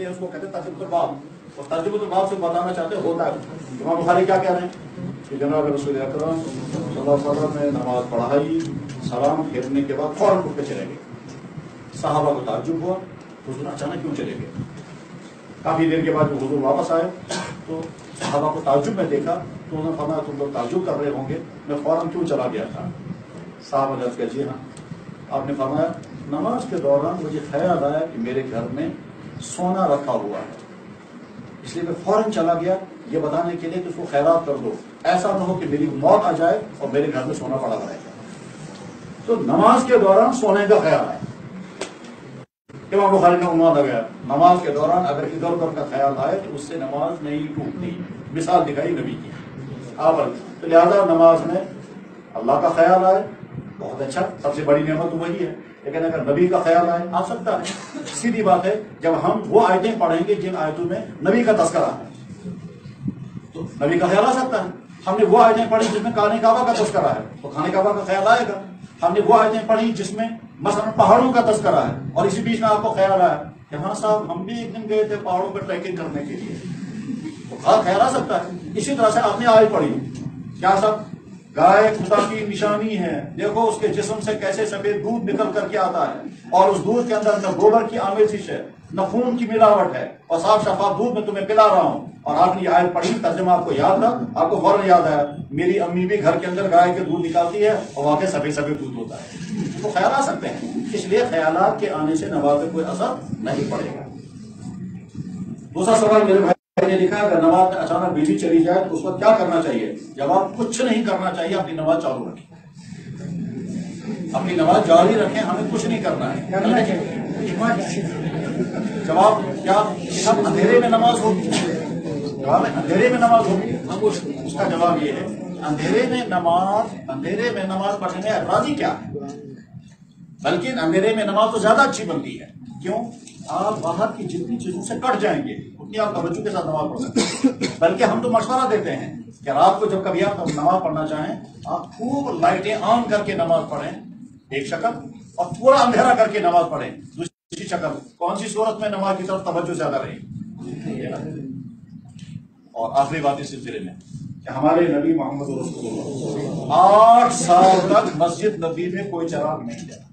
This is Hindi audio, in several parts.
लिखते हैं, उसको कहते हैं तर्जुमतुल बाब। और तर्जुमतुल बाब से बताना चाहते होता है। इमाम बुखारी क्या कह रहे हैं? कि जनाब रसूल अकरम सल्लल्लाहु अलैहि वसल्लम ने नमाज़ पढ़ाई, सलाम फेरने के बाद फ़ौरन उठ के चले गए। साहबा को ताजुब हुआ हुजूर अचानक क्यों चले गए? काफ़ी देर के बाद जब हुजूर वापस आए तो साहबा को ताजुब में देखा तो उन्होंने फरमाया, तुम लोग ताजुब कर रहे होंगे, मैं फ़ौरन क्यों चला गया था? साहब ने किया, जी हाँ। आपने फरमाया, नमाज़ के दौरान मुझे ख्याल आया कि मेरे घर में सोना रखा हुआ है। इसलिए मैं फ़ौरन चला गया, ये बताने के लिए कि उसको खैरात कर दो। ऐसा ना हो कि मेरी मौत आ जाए और मेरे घर में सोना पड़ा रहेगा तो नमाज़ के दौरान सोने का ख्याल आए। इमाम बुखारी ने उन्वान लगाया नमाज़ के दौरान अगर इधर उधर का ख्याल आए तो उससे नमाज़ नहीं टूटती। मिसाल दिखाई नबी की। आप तो लिहाजा नमाज़ में अल्लाह का ख्याल आए, बहुत अच्छा सबसे बड़ी नेमत वही है। लेकिन अगर नबी का ख्याल आए, आ सकता है। सीधी बात है, जब हम वो आयतें पढ़ेंगे जिन आयतों में नबी का तस्करा है तो नबी का ख्याल आ सकता है। हमने वो आयतें पढ़ी जिसमें खाने काबा का तस्करा है तो खाने काबा का ख्याल आएगा। हमने वो आयतें पढ़ी जिसमें मसलन पहाड़ों का तस्करा है, और इसी बीच में आपको ख्याल आया कि हाँ साहब, हम भी एक दिन गए थे पहाड़ों पर ट्रैकिंग करने के लिए। तो हाँ ख्याल आ सकता है। इसी तरह से आपने आय पढ़ी। क्या सब गाय खुदा की निशानी है। देखो उसके जिस्म से कैसे सफ़ेद दूध निकल करके आता है। और उस दूध के अंदर न गोबर की आमेजिश है, न खून की मिलावट है। और साफ़ शफाफ दूध में तुम्हें पिला रहा हूँ। और आपने ये आयत पढ़ी, तर्जमा आपको याद था आपको फ़ौरन याद आया मेरी अम्मी भी घर के अंदर गाय के दूध निकालती है और के सफ़ेद सफ़ेद दूध होता है। तो ख्याल आ सकते हैं, इसलिए ख्याल के आने से नमाज़ में कोई असर नहीं पड़ेगा। दूसरा सवाल मेरे भाई ने लिखा अगर नमाज़ अचानक बिजली चली जाए तो उस वक्त क्या करना चाहिए? जवाब कुछ नहीं करना चाहिए अपनी नमाज़ चालू रखें। अपनी नमाज़ जारी रखें हमें कुछ नहीं करना है। जवाब क्या सब अंधेरे में नमाज़ होगी जवाब है अंधेरे में नमाज़ होगी अब उस- उसका जवाब ये है अंधेरे में नमाज़ अंधेरे में नमाज़ पढ़ने में ऐतराजी क्या? है बल्कि अंधेरे में नमाज़ तो ज़्यादा अच्छी बनती है। क्यों? आप बाहर की जितनी चीज़ों से कट जाएँगे, उतनी आप तवज्जो के साथ नमाज़ पढ़ सकते बल्कि हम तो मशवरा देते हैं कि रात को जब कभी आप नमाज़ पढ़ना चाहें, आप खूब लाइटें ऑन करके नमाज़ पढ़ें, एक शक्ल, और पूरा अंधेरा करके नमाज़ पढ़ें। दूसरी शक्ल, कौन सी सूरत में नमाज़ की तरफ़ तवज्जो ज़्यादा रही? और आखिरी बात इस सिलसिले में, कि हमारे नबी मोहम्मद आठ साल तक मस्जिद नबी में कोई चराग नहीं जला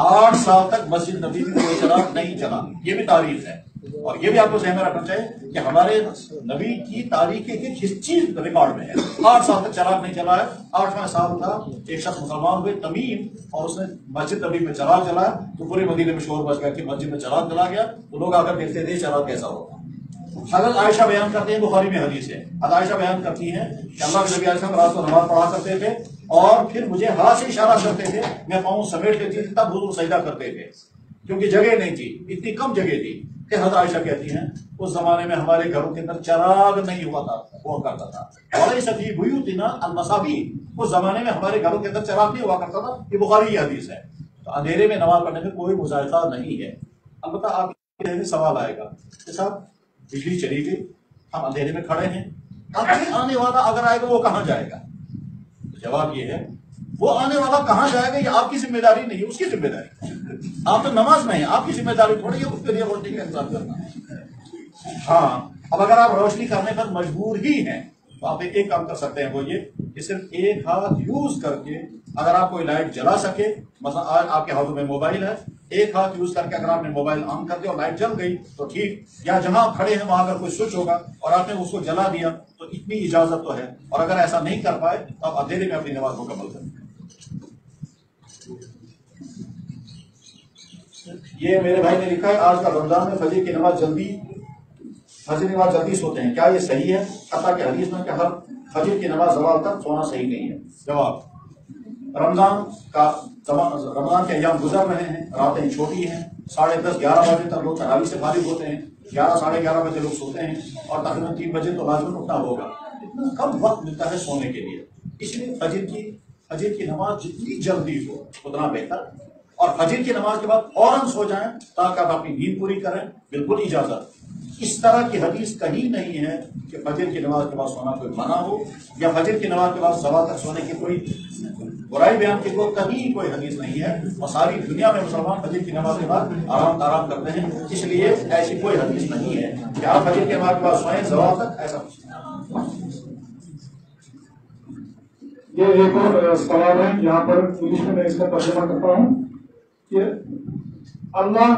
आठ साल तक मस्जिद नबी में कोई चराग नहीं चला। ये भी तारीख है। और ये भी आपको जहन रखना चाहिए कि हमारे नबी की तारीख एक हिस्ट्री रिकॉर्ड में है। आठ साल तक चराग नहीं चला है। आठवां साल था, एक शख्स मुसलमान हुए, तमीम, और उसने मस्जिद नबी में चराग चलाया तो पूरे मदीने में शोर बच गया कि मस्जिद में चराग चला गया। तो लोग आकर देखते थे चराग कैसा होगा? हज़रत आयशा बयान करते हैं, बुखारी में हदीस है। हज़रत आयशा बयान करती हैं कि अल्लाह के नबी आयशा रात को नमाज़ पढ़ा करते थे और फिर मुझे हाथ से इशारा करते थे, मैं पाँव समेट लेती थी, तब हुजूर सजदा करते थे। क्योंकि जगह नहीं थी, इतनी कम जगह थी कि हज़रत आयशा कहती हैं, उस जमाने में हमारे घरों के अंदर चराग नहीं हुआ था, हुआ करता था। और सभी बुयूतिना अलमसाबी उस जमाने में हमारे घरों के अंदर चराग नहीं हुआ करता था, ये बुखारी की हदीस है। तो अंधेरे में नमाज़ पढ़ने में कोई मुजायका नहीं है। अलबत्ता में सवाल आएगा साहब बिजली चली गई, हम अंधेरे में खड़े हैं। अब आने वाला अगर आएगा, वो कहाँ जाएगा? तो जवाब ये है, वो आने वाला कहाँ जाएगा, ये आपकी ज़िम्मेदारी नहीं, उसकी ज़िम्मेदारी। आप तो नमाज़ में हैं, आपकी ज़िम्मेदारी थोड़ी है, उसके लिए रोशनी का इंतज़ाम करना। है हाँ अब अगर आप रोशनी करने पर मजबूर ही हैं आप एक काम कर सकते हैं वो ये कि सिर्फ़ एक हाथ यूज़ करके अगर आप कोई लाइट जला सके मतलब आज आपके हाथों में मोबाइल है, एक हाथ यूज़ करके अगर आपने मोबाइल ऑन कर दिया और लाइट जल गई तो ठीक। या जहाँ खड़े हैं, वहाँ अगर कोई स्विच होगा और आपने उसको जला दिया तो इतनी इजाज़त तो है। और अगर ऐसा नहीं कर पाए तो आप अंधेरे में अपनी नमाज़ मुकम्मल करें। ये मेरे भाई ने लिखा है, आज का रमज़ान में फजर की नमाज़ जल्दी फजर की नमाज़ जल्दी सोते हैं। क्या ये सही है? कता के हदीस में हर फजर की नमाज़ जवाब तक सोना सही नहीं है। जवाब, रमज़ान का रमज़ान के अयाम गुजर रहे हैं, रातें छोटी हैं, साढ़े दस, ग्यारह बजे तक लोग तरावी से फारिग होते हैं, ग्यारह, साढ़े ग्यारह बजे लोग सोते हैं और तकरीबन तीन बजे तो लाजमन उठना होगा। इतना कम वक्त मिलता है सोने के लिए? इसलिए फजर की फजर की नमाज़ जितनी जल्दी हो, उतना बेहतर। और फजर की नमाज़ के बाद फ़ौरन सो जाएँ, ताकि आप अपनी नींद पूरी करें, बिल्कुल इजाज़त। इस तरह की हदीस कहीं नहीं है कि फजर की नमाज़ के बाद सोना कोई मना हो, या फजर की नमाज़ के बाद सवा तक सोने की कोई बुराई बयान की कोई कहीं कोई हदीस नहीं है। और सारी दुनिया में मुसलमान फजर की नमाज़ के बाद आराम आराम करते हैं। इसलिए ऐसी कोई हदीस नहीं है कि आप फजर की नमाज़ के बाद सोएँ, सवा तक, ऐसा कुछ ये एक और सवाल है, यहाँ पर इंग्लिश में मैं इसका तर्जुमा करता हूँ कि अल्लाह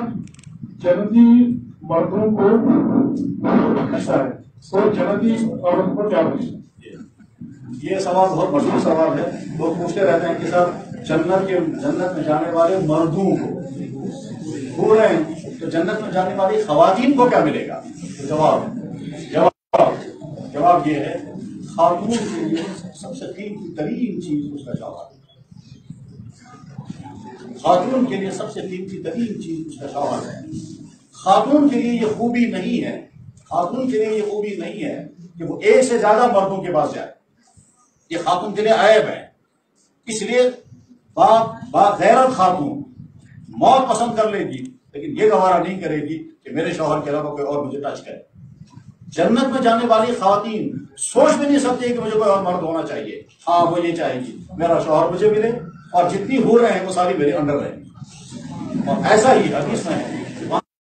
जन्नती मर्दों को बख्शता है। तो जन्नती औरतों को क्या ये सवाल बहुत मशहूर सवाल है। लोग पूछते रहते हैं कि सर, जन्नत के, जन्नत में जाने वाले मर्दों को हो रहे हैं तो जन्नत में जाने वाली खवातीन को क्या मिलेगा? जवाब जवाब जवाब ये है, खातून के लिए सबसे कीमती चीज़ उसका शौहर खातून के लिए सबसे कीमती तरीन चीज़ उसका शौहर है। खातून के लिए ये खूबी नहीं है, खातून के लिए ये खूबी नहीं है कि वो एक से ज़्यादा मर्दों के पास जाए। ये खातून के लिए ऐब है। इसलिए बागैरत खातून, मौत पसंद कर लेगी, लेकिन ये गवारा नहीं करेगी कि मेरे शोहर के अलावा कोई और मुझे टच करे। जन्नत में जाने वाली खातन सोच भी नहीं सकती कि मुझे कोई और मर्द होना चाहिए। हाँ वो ये चाहेगी, मेरा शोहर मुझे मिले, और जितनी हो रहे हैं वो सारी मेरे अंडर रहेंगी। और ऐसा ही हदीस में है।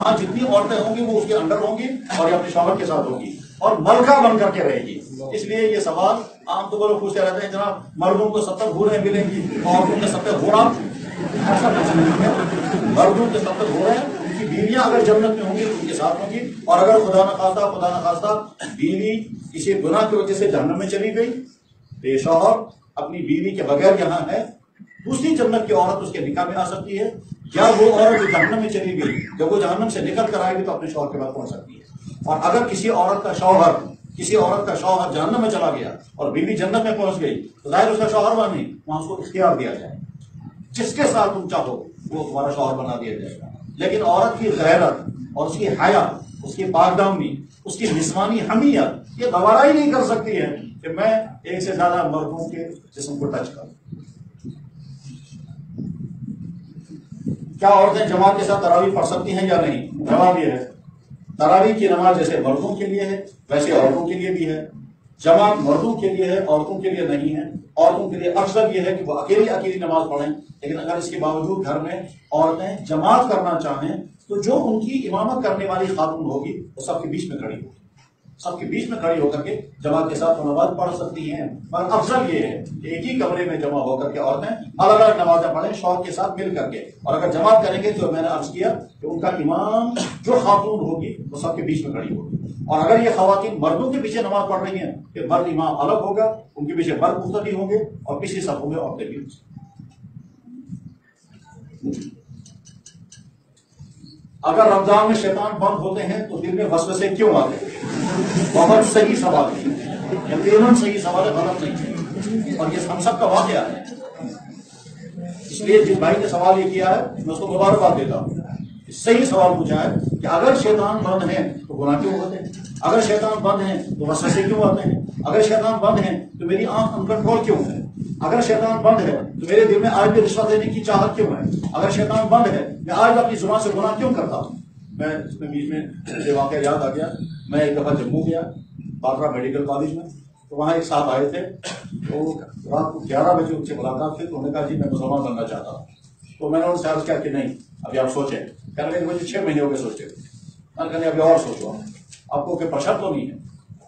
वहाँ जितनी औरतें होंगी वो उसके अंडर होंगी और ये अपने शौहर के साथ होंगी और मलका बन करके रहेगी। इसलिए ये सवाल आम तौर पर पूछते रहते हैं, जनाब, मर्दों को सत्तर घोड़े मिलेंगी, औरतों के सत्तर घोड़ा? ऐसा कुछ नहीं है। मर्दों के सत्तर घोड़े हैं, उनकी बीवियाँ अगर जन्नत में होंगी तो उनके साथ होंगी। और अगर खुदा न खास्ता, खुदा न खास्ता, बीवी किसी गुना की वजह से जहन्नम में चली गई तो शौहर अपनी बीवी के बगैर यहाँ है, दूसरी जन्नत की औरत उसके निकाह में आ सकती है। या वो औरत जो जहन्नम में चली गई, जब वो जहनम से निकल कर आएगी तो अपने शौहर के पास पहुँच सकती है और अगर किसी औरत का शौहर, किसी औरत का शौहर जहनम में चला गया और बीवी जन्नत में पहुँच गई तो ज़ाहिर उसका शौहर बना नहीं, वहाँ उसको इख्तियार दिया जाए। जिसके साथ तुम चाहो, वो तुम्हारा शौहर बना दिया जाएगा। लेकिन औरत की गैरत और उसकी हया उसकी पाकदामी उसकी जिस्मानी हमीयत, ये गवारा ही नहीं कर सकती है कि मैं एक से ज़्यादा मर्दों के जिसम को टच करूँ। क्या औरतें जमात के साथ तरावी पढ़ सकती हैं या नहीं? जवाब यह है। तरावी की नमाज़ जैसे मर्दों के लिए है, वैसे औरतों के लिए भी है। जमात मर्दों के लिए है, औरतों के लिए नहीं है। औरतों के लिए अक्सर यह है कि वो अकेली अकेली नमाज़ पढ़ें, लेकिन अगर इसके बावजूद घर में औरतें जमात करना चाहें तो जो उनकी इमामत करने वाली खातून होगी, वो सबके बीच में खड़ी होगी। सबके बीच में खड़ी होकर के जमात के साथ नमाज़ पढ़ सकती हैं। पर अफजल ये है एक ही कमरे में जमा होकर के औरतें अलग अलग नमाजें पढ़ें, शौक के साथ मिल करके और अगर जमात करेंगे तो मैंने अर्ज़ किया कि उनका इमाम जो खातून होगी, वो सबके बीच में खड़ी होगी। और अगर ये खातन मर्दों के पीछे नमाज़ पढ़ रही हैं फिर मर्द इमाम अलग होगा, उनके पीछे मर्द मुख्तली होंगे और पीछे सब होंगे औरतें भी। अगर रमज़ान में शैतान बंद होते हैं तो दिल में वसवसे क्यों आते हैं? बहुत सही सवाल है। यकीनन सही सवाल है, गलत नहीं और ये हम सब का वाकया है। इसलिए जिस भाई ने सवाल ये किया है, मैं उसको मुबारकबाद देता हूँ। सही सवाल पूछा है कि अगर शैतान बंद है तो गुना क्यों होते हैं? अगर शैतान बंद है तो वसवसे क्यों आते हैं? अगर शैतान बंद है तो मेरी आँख अनकंट्रोल क्यों है? अगर शैतान बंद है तो मेरे दिल में आज भी रिश्वत देने की चाहत क्यों है? अगर शैतान बंद है, मैं आज अपनी ज़ुबान से गुनाह क्यों करता हूँ? मैं इसमें बीच में मुझे वाकया याद आ गया। मैं एक दफ़ा जम्मू गया बाबरा मेडिकल कॉलेज में। तो वहाँ एक साहब आए थे तो रात को ग्यारह बजे उनसे मुलाकात थी तो उन्होंने कहा, जी, मैं मुसलमान बनना चाहता हूँ। तो मैंने उनसे अर्ज़ किया कि नहीं, अभी आप सोचें। कहने लगे मुझे छह महीने हो गए सोचते मैंने कहने अभी और सोचो। आप। आपको कोई प्रेशर तो नहीं है?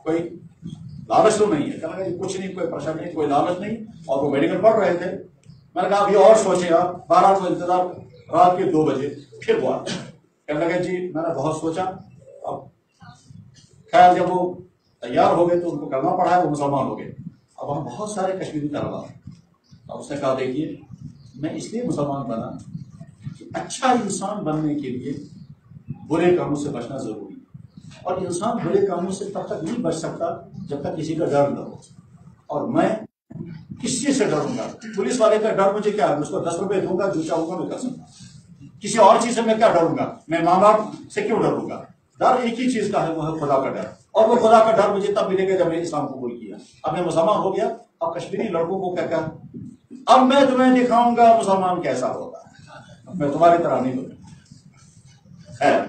कोई लालच तो नहीं है? कहने कुछ नहीं, कोई प्रेशर नहीं, कोई लालच नहीं। और वो मेडिकल पढ़ रहे थे। मैंने कहा, अभी और सोचे आप बारह को इंतज़ार, रात के दो बजे, फिर वो आए। कहने लगे, जी, मैंने बहुत सोचा। अब खैर, जब वो तैयार हो गए तो उनको करना पड़ा है, वो मुसलमान हो गए। अब वहाँ बहुत सारे कश्मीरी तलबा अब उसने कहा, देखिए, मैं इसलिए मुसलमान बना कि अच्छा इंसान बनने के लिए बुरे कामों से बचना ज़रूरी और इंसान बुरे कामों से तब तक नहीं बच सकता जब तक किसी का डर न हो। और मैं किस चीज़ से डरूँगा? पुलिस वाले का डर मुझे क्या है? उसको दस रुपए दूँगा जो चाहूँगा मैं कर सकता। किसी और चीज़ से मैं क्या डरूँगा? मैं माँ बाप से क्यों डरूँगा? डर एक ही चीज़ का है, वो है खुदा का डर। और वो खुदा का डर मुझे तब मिलेगा जब मैंने इस्लाम कबूल किया। अब मैं मुसलमान हो गया, अब कश्मीरी लड़कों को क्या क्या अब मैं तुम्हें दिखाऊँगा मुसलमान कैसा होगा। मैं तुम्हारी तरह नहीं हूँ? खैर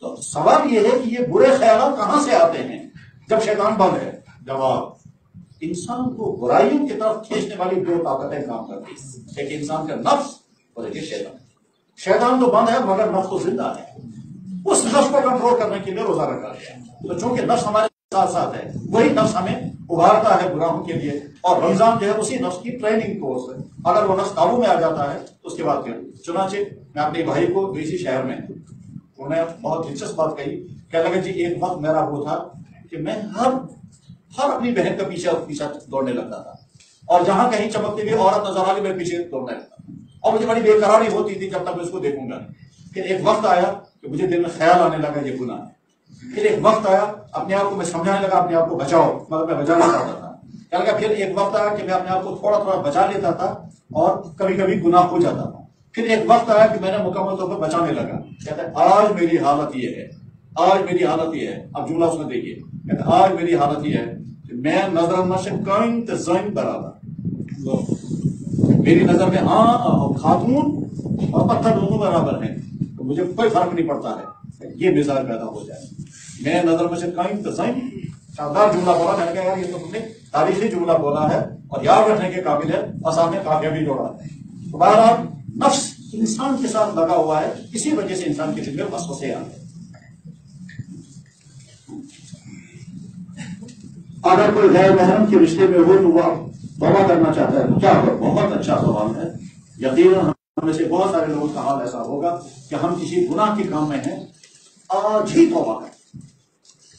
तो सवाल यह है कि ये बुरे ख्याल कहाँ से आते हैं? जब शैतान बंद है, जवाब। इंसान को बुराइयों की तरफ़ खींचने वाली दो ताकतें काम करती हैं। एक इंसान का नफ्स और एक शैतान। शैतान तो बंद है, मगर नफ्स तो ज़िंदा है। उस नफ्स को कंट्रोल करने के लिए रोजा रखा गया तो चूँकि नफ्स हमारे साथ साथ है, वही नफ्स हमें उभारता है गुनाहों के लिए। और रमज़ान जो है, उसी नफ्स की ट्रेनिंग कोर्स है। अगर वो नफ्स काबू में आ जाता है तो उसके बाद फिर चुनाचे, मैं अपने भाई को इसी शहर में, उन्होंने बहुत दिलचस्प बात कही। क्या लगे, जी, एक वक्त मेरा वो था कि मैं हर हर अपनी बहन का पीछे पीछा दौड़ने लगता था। और जहाँ कहीं चमकती हुई औरत नज़र आ गई मैं पीछे दौड़ने लगता और मुझे बड़ी बेकरारी होती थी जब तक मैं उसको देखूँगा फिर एक वक्त आया कि मुझे दिल में ख्याल आने लगा ये गुना फिर एक वक्त आया, अपने आप को मैं समझाने लगा, अपने आप को बचाओ। मगर मैं बचा नहीं था। क्या लगा फिर एक वक्त आया कि मैं अपने आप को थोड़ा थोड़ा बचा लेता था और कभी कभी गुनाह हो जाता था। फिर एक वक्त आया कि मैंने मुकम्मल तौर पर बचाने लगा। कहते आज मेरी हालत ये है। आज मेरी हालत ये है। अब जुमला उसने देखिए। कहते आज मेरी हालत ये है कि मैं नज़र से तजाइन बराबर। मेरी नज़र में आ खातून और पत्थर दोनों बराबर हैं। तो मुझे कोई फ़र्क नहीं पड़ता है ये मिजाज पैदा हो जाए। मैं नज़र में से तजाइन शानदार जुमला बोला। मैंने कहा, यार, ये तो तुमने तारीखी जुमला बोला है और याद रखने के काबिल है और सामने काफिया भी जोड़ा है। तो बहरहाल, नफ्स इंसान के साथ लगा हुआ है। इसी वजह से इंसान के दिल में वसवसे आते हैं अगर कोई गैर महरम के रिश्ते में हो तो वह तौबा करना चाहता है तो क्या हो बहुत अच्छा सवाल है। यकीन हमें से बहुत सारे लोगों का हाल ऐसा होगा कि हम किसी गुनाह के काम में हैं, आज ही तोबा करें।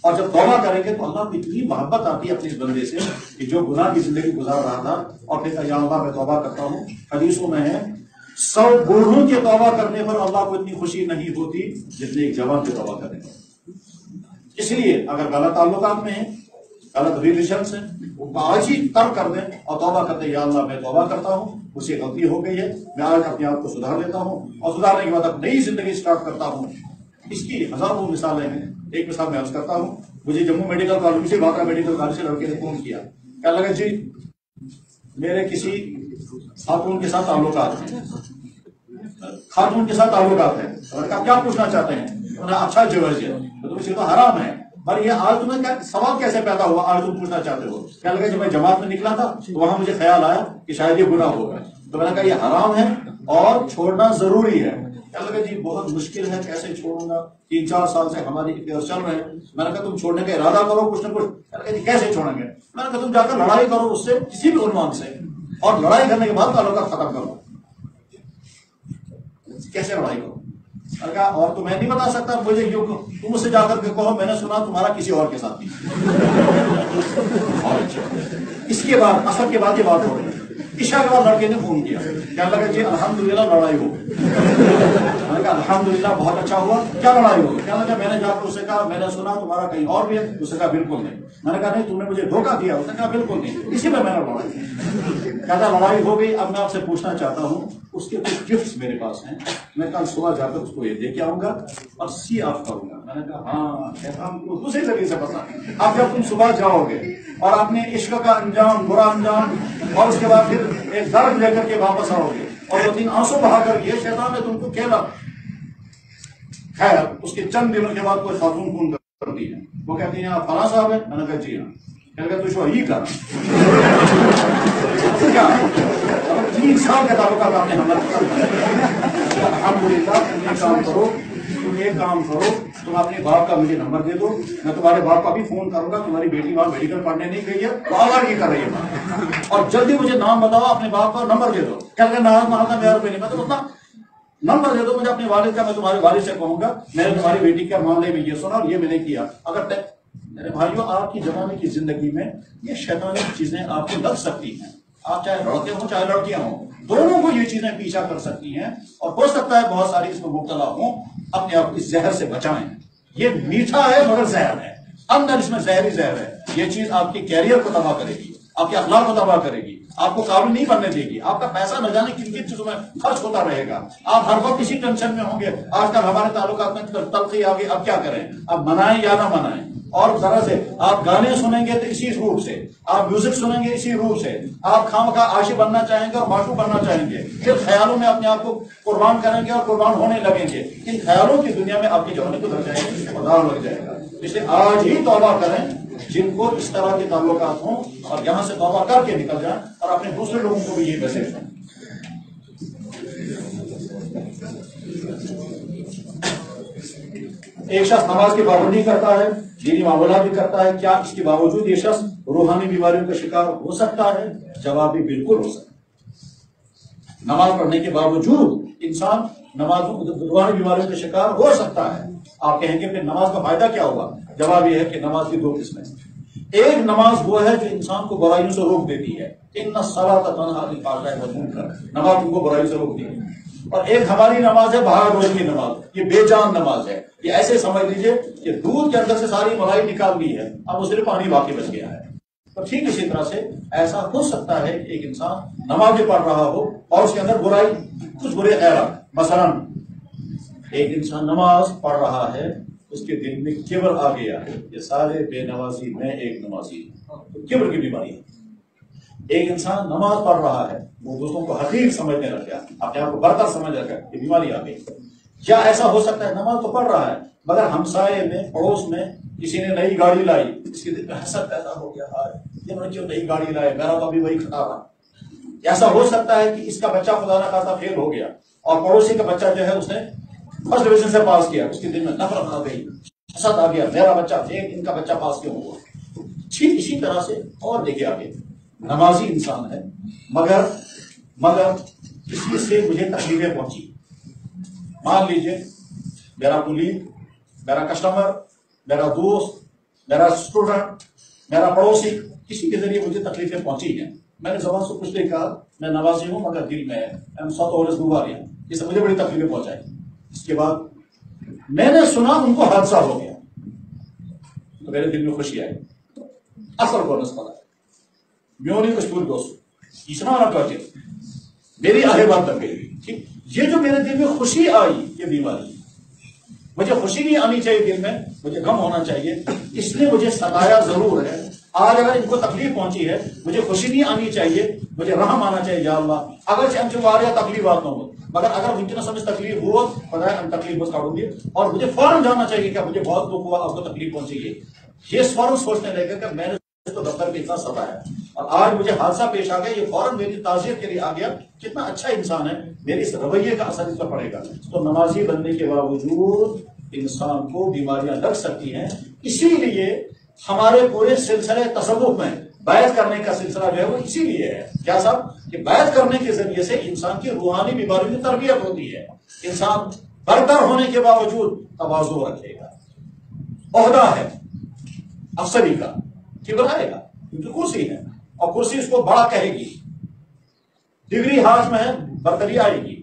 और जब तोबा करेंगे तो अल्लाह की इतनी मोहब्बत आती है अपने इस बंदे से कि जो गुनाह की ज़िंदगी गुजार रहा था, और फिर अल्लाह, मैं तोबा करता हूँ। हदीसों में है, सौ बूढ़ों के तौबा करने पर अल्लाह को इतनी खुशी नहीं होती जितने एक जवान के तौबा करने पर। इसलिए अगर गलत ताल्लुकात में है गलत रिलेशन से आज ही तर्क कर दें और तौबा करते या अल्लाह, मैं तौबा करता हूँ मुझसे गलती हो गई है, मैं आज अपने आप को सुधार लेता हूँ और सुधारने के बाद अब नई ज़िंदगी स्टार्ट करता हूँ। इसकी हज़ारों मिसालें हैं। एक मिसाल मैं अर्ज़ करता हूँ, मुझे जम्मू मेडिकल कॉलेज से बांद्रा मेडिकल कॉलेज से लड़के ने फ़ोन किया। क्या लगा जी, मेरे किसी खातून के साथ ताल्लुकात हैं? खातून के साथ ताल्लुकात हैं। लड़का क्या पूछना चाहते हैं? अच्छा जवाज है। तो तो हराम है। पर ये आज तुम्हें क्या सवाल कैसे पैदा हुआ? आज पूछना चाहते हो। क्या लगा जब मैं जमात में निकला था? तो वहाँ मुझे ख्याल आया कि शायद ये गुनाह होगा। तो मैंने कहा, ये हराम है और छोड़ना ज़रूरी है। क्या लगा जी बहुत मुश्किल है, कैसे छोड़ूँगा? तीन चार साल से हमारी चल रहे हैं। मैंने कहा, तुम छोड़ने का इरादा करो कुछ ना कुछ। कहा जी कैसे छोड़ेंगे? मैंने कहा, तुम जाकर लड़ाई करो उससे, किसी भी उन्वान से, और लड़ाई करने के बाद ताल्लुका खत्म करो। कैसे लड़ाई करो? मैंने कहा और तो मैं नहीं बता सकता मुझे यूँ तुम मुझसे जाकर के कहो, मैंने सुना तुम्हारा किसी और के साथ भी इसके बाद, असर के बाद ये बात हो रही ईशा के बाद लड़के ने फ़ोन किया। क्या लगा, जी अलहमदुल्ला लड़ाई हो गई। मैंने कहा, अल्हम्दुलिल्लाह, बहुत अच्छा हुआ। क्या लड़ाई हो क्या लगा, मैंने जाकर उससे कहा, मैंने सुना तुम्हारा कहीं और भी है उसने कहा, बिल्कुल नहीं। मैंने कहा, नहीं, तुमने मुझे धोखा दिया, उसने कहा, बिल्कुल नहीं। इसी में मैंने लड़ाई कहता, लड़ाई हो गई, अब मैं आपसे पूछना चाहता हूँ उसके कुछ गिफ्ट्स मेरे पास हैं। मैं कल सुबह जाकर उसको ये दे के आऊँगा और सी ऑफ़ करूँगा मैंने कहा हाँ कहता हमको दूसरे तरीके से पता अब जब तुम सुबह जाओगे और अपने इश्क का अंजाम, बुरा अंजाम और उसके बाद फिर एक दर्द लेकर के वापस आओगे और दो तीन आँसू बहा कर ये शैतान ने तुमको खेला। खैर, उसके चंद दिनों के बाद कोई खातून फ़ोन करती है। वो कहती है फला साहब है? मैंने कहा, जी हाँ। कहते तुझको ही कर। तीन साल का ताल्लुका आपने हमला अलहमदुलिल्लाह, तुम एक काम करो, तुम एक काम करो, तुम अपने बाप का मुझे नंबर दे दो, मैं तुम्हारे बाप का भी फ़ोन करूँगा, तुम्हारी बेटी वहाँ मेडिकल पढ़ने नहीं गई है बार ये कर रही है और जल्दी मुझे नाम बताओ, अपने बाप का नंबर दे दो। क्या कहना महाराज मेरा रुपये नहीं मैं तो उतना नंबर दे दो मुझे अपने वालिद का, मैं तुम्हारे वालिद से कहूँगा, मैंने तुम्हारी बेटी के मामले में ये सुना और ये मैंने किया। अगर मेरे भाइयों, आपकी जमाने की ज़िंदगी में ये शैतानी चीज़ें आपको लग सकती हैं। आप चाहे लड़के हो, चाहे लड़कियाँ हो, दोनों को ये चीज़ें पीछा कर सकती हैं और हो सकता है बहुत सारी इसमें मुबतला हो, अपने आप इस जहर से बचाएँ। ये मीठा है, मगर जहर है। अंदर इसमें जहरी जहर है। ये चीज़ आपके कैरियर को तबाह करेगी, आपके अखलाक को तबाह करेगी, आपको काबिल नहीं बनने देगी। आपका पैसा न जाने किन किन चीज़ों में खर्च होता रहेगा। आप हर वक्त इसी टेंशन में होंगे। आजकल हमारे ताल्लुकात में तलखी आ गई, अब क्या करें? अब मनाएँ या ना मनाएँ? और तरह से आप गाने सुनेंगे तो इसी रूप से, आप म्यूज़िक सुनेंगे इसी रूप से, आप खाम का आशी बनना चाहेंगे और माशू बनना चाहेंगे, फिर ख्यालों में अपने आप को कुर्बान करेंगे और कुर्बान होने लगेंगे। इन ख्यालों की दुनिया में आपकी जवानी को लग जाएँगे और लग जाएगा। इसलिए आज ही तौबा करें, जिनको इस तरह के ताल्लुकात हों और यहाँ से तौबा करके निकल जाए और अपने दूसरे लोगों को भी ये मैसेज दें। एक शख्स नमाज़ की पाबंदी करता है, दीनी मामला भी करता है, क्या इसके बावजूद ये शख्स रूहानी बीमारियों का शिकार हो सकता है? जवाब भी बिल्कुल हो सकता है। नमाज़ पढ़ने के बावजूद इंसान नमाज़ रूहानी बीमारियों का शिकार हो सकता है। आप कहेंगे, फिर नमाज़ का फ़ायदा क्या हुआ? जवाब यह है कि नमाज़ की दो किस्में एक नमाज़ वो है जो इंसान को बुराइयों से रोक देती है। इन सला नमाज़ तुमको बुराइयों से रोकती है। और एक हमारी नमाज़ है बाहर रोज की नमाज़। ये बेजान नमाज़ है। ये ऐसे समझ लीजिए कि दूध के अंदर से सारी मलाई निकाल दी है, अब उसमें पानी बाकी बच गया है। तो ठीक इसी तरह से ऐसा हो सकता है कि एक इंसान नमाज़ पढ़ रहा हो और उसके अंदर बुराई, कुछ बुरे ख्याल मसलन, एक इंसान नमाज़ पढ़ रहा है, उसके दिल में केवल आ गया है। ये सारे बेनवाजी, में एक नमाजी। तो केवल की बीमारी है। एक इंसान नमाज़ पढ़ रहा है, वो दूसरों को हकीर समझने लग गया, अपने आप को बरतर समझ लग गया बीमारी आ गई। क्या ऐसा हो सकता है, नमाज़ तो पढ़ रहा है, मगर हमसाए में, पड़ोस में किसी ने नई गाड़ी लाई, इसके में हसर पैदा हो गया, हाय, ये क्यों नई गाड़ी लाए, मेरा तो अभी वही खटा रहा ऐसा हो सकता है कि इसका बच्चा खुदा ना खाता फेल हो गया, और पड़ोसी का बच्चा जो है उसने फ़र्स्ट डिविजन से पास किया, उसके दिल में नफरत आ गई, हसद आ गया, मेरा बच्चा फेल इनका बच्चा पास क्यों हुआ। ठीक इसी तरह से और देखिए आगे। नमाजी इंसान है, मगर मगर इसी से मुझे तकलीफें पहुँची। मान लीजिए, मेरा कुलीग मेरा कस्टमर मेरा दोस्त, मेरा स्टूडेंट मेरा पड़ोसी, किसी के ज़रिए मुझे तकलीफें पहुँची हैं। मैंने जबान से कुछ नहीं कहा, मैं नवाजी हूँ, मगर दिल में सौ और दुबारियाँ इससे मुझे बड़ी तकलीफें पहुंचाई। इसके बाद मैंने सुना उनको हादसा हो गया। तो मेरे दिल में खुशी आई। असल बोनस पता म्योनी कश्मीर दोस्त कहते मेरी आगे बात कर गई ठीक? ये जो मेरे दिल में खुशी आई, ये बीमारी। मुझे खुशी नहीं आनी चाहिए दिल में, मुझे गम होना चाहिए। इसने मुझे सताया ज़रूर है। आज अगर इनको तकलीफ़ पहुँची है, मुझे खुशी नहीं आनी चाहिए, मुझे रहम आना चाहिए, या अल्लाह। अगर चमचू आ रहा तकलीफ़ आत हो। मगर अगर मुमकिन समय तकलीफ़ हुआ खुदा हम तकलीफ़ बस काटूँगी। और मुझे फ़ौरन जानना चाहिए कि मुझे बहुत दुख हुआ आपको तकलीफ़ पहुँची है ये फ़ौरन सोचने लगे कि मैंने तो दफ्तर में इतना सताया और आज मुझे हादसा पेश आ गया, ये फ़ौरन मेरी ताजियत के लिए आ गया कितना अच्छा इंसान है, मेरे इस रवैये का असर इस पर पड़ेगा। तो नमाजी बनने के बावजूद इंसान को बीमारियाँ लग सकती हैं, इसीलिए हमारे पूरे सिलसिले तसवुफ में बैत करने का सिलसिला जो है वो इसीलिए है। क्या साहब? कि बैत करने के ज़रिए से इंसान की रूहानी बीमारियों की तरबियत होती है। इंसान बरतर होने के बावजूद तवाजु रखेगा। अहदा है अफसरी का। किबर आएगा क्योंकि कुर्सी है, और कुर्सी उसको बड़ा कहेगी। डिग्री हाथ में बरतरी आएगी।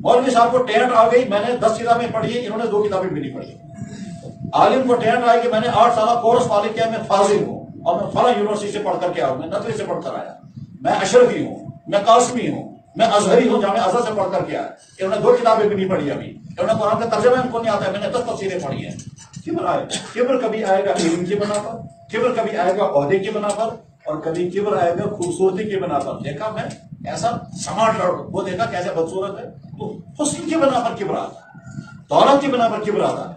मौलवी साहब को टेंट आ गई, मैंने दस किताबें पढ़ी इन्होंने दो किताबें भी नहीं पढ़ी। आलिम को टेंट आएगी मैंने आठ साल कोर्स वाले किया, मैं फाजिल हूँ, और मैं फला यूनिवर्सिटी से पढ़ करके आऊ मैं नकली से पढ़कर आया। मैं अशरफी हूँ, मैं कासमी हूँ मैं अजहरी हूँ, जहाँ अजहर से पढ़ करके आया। इन्होंने दो किताबें भी नहीं पढ़ी अभी। इन्होंने कुरान का तर्जमा इनको नहीं आता है, मैंने दस तफसीरें पढ़ी है। किबर आएगा किबर कभी आएगा इल्म की बना पर, किबर कभी आएगा अहदे की बना पर, और कभी किबर आएगा खूबसूरती की बना पर। देखा मैं, ऐसा समाट लड़ वो देखा कैसे बदसूरत है। तो हुस्न की बना पर किबर आता दौलत की बना पर किबर आता है,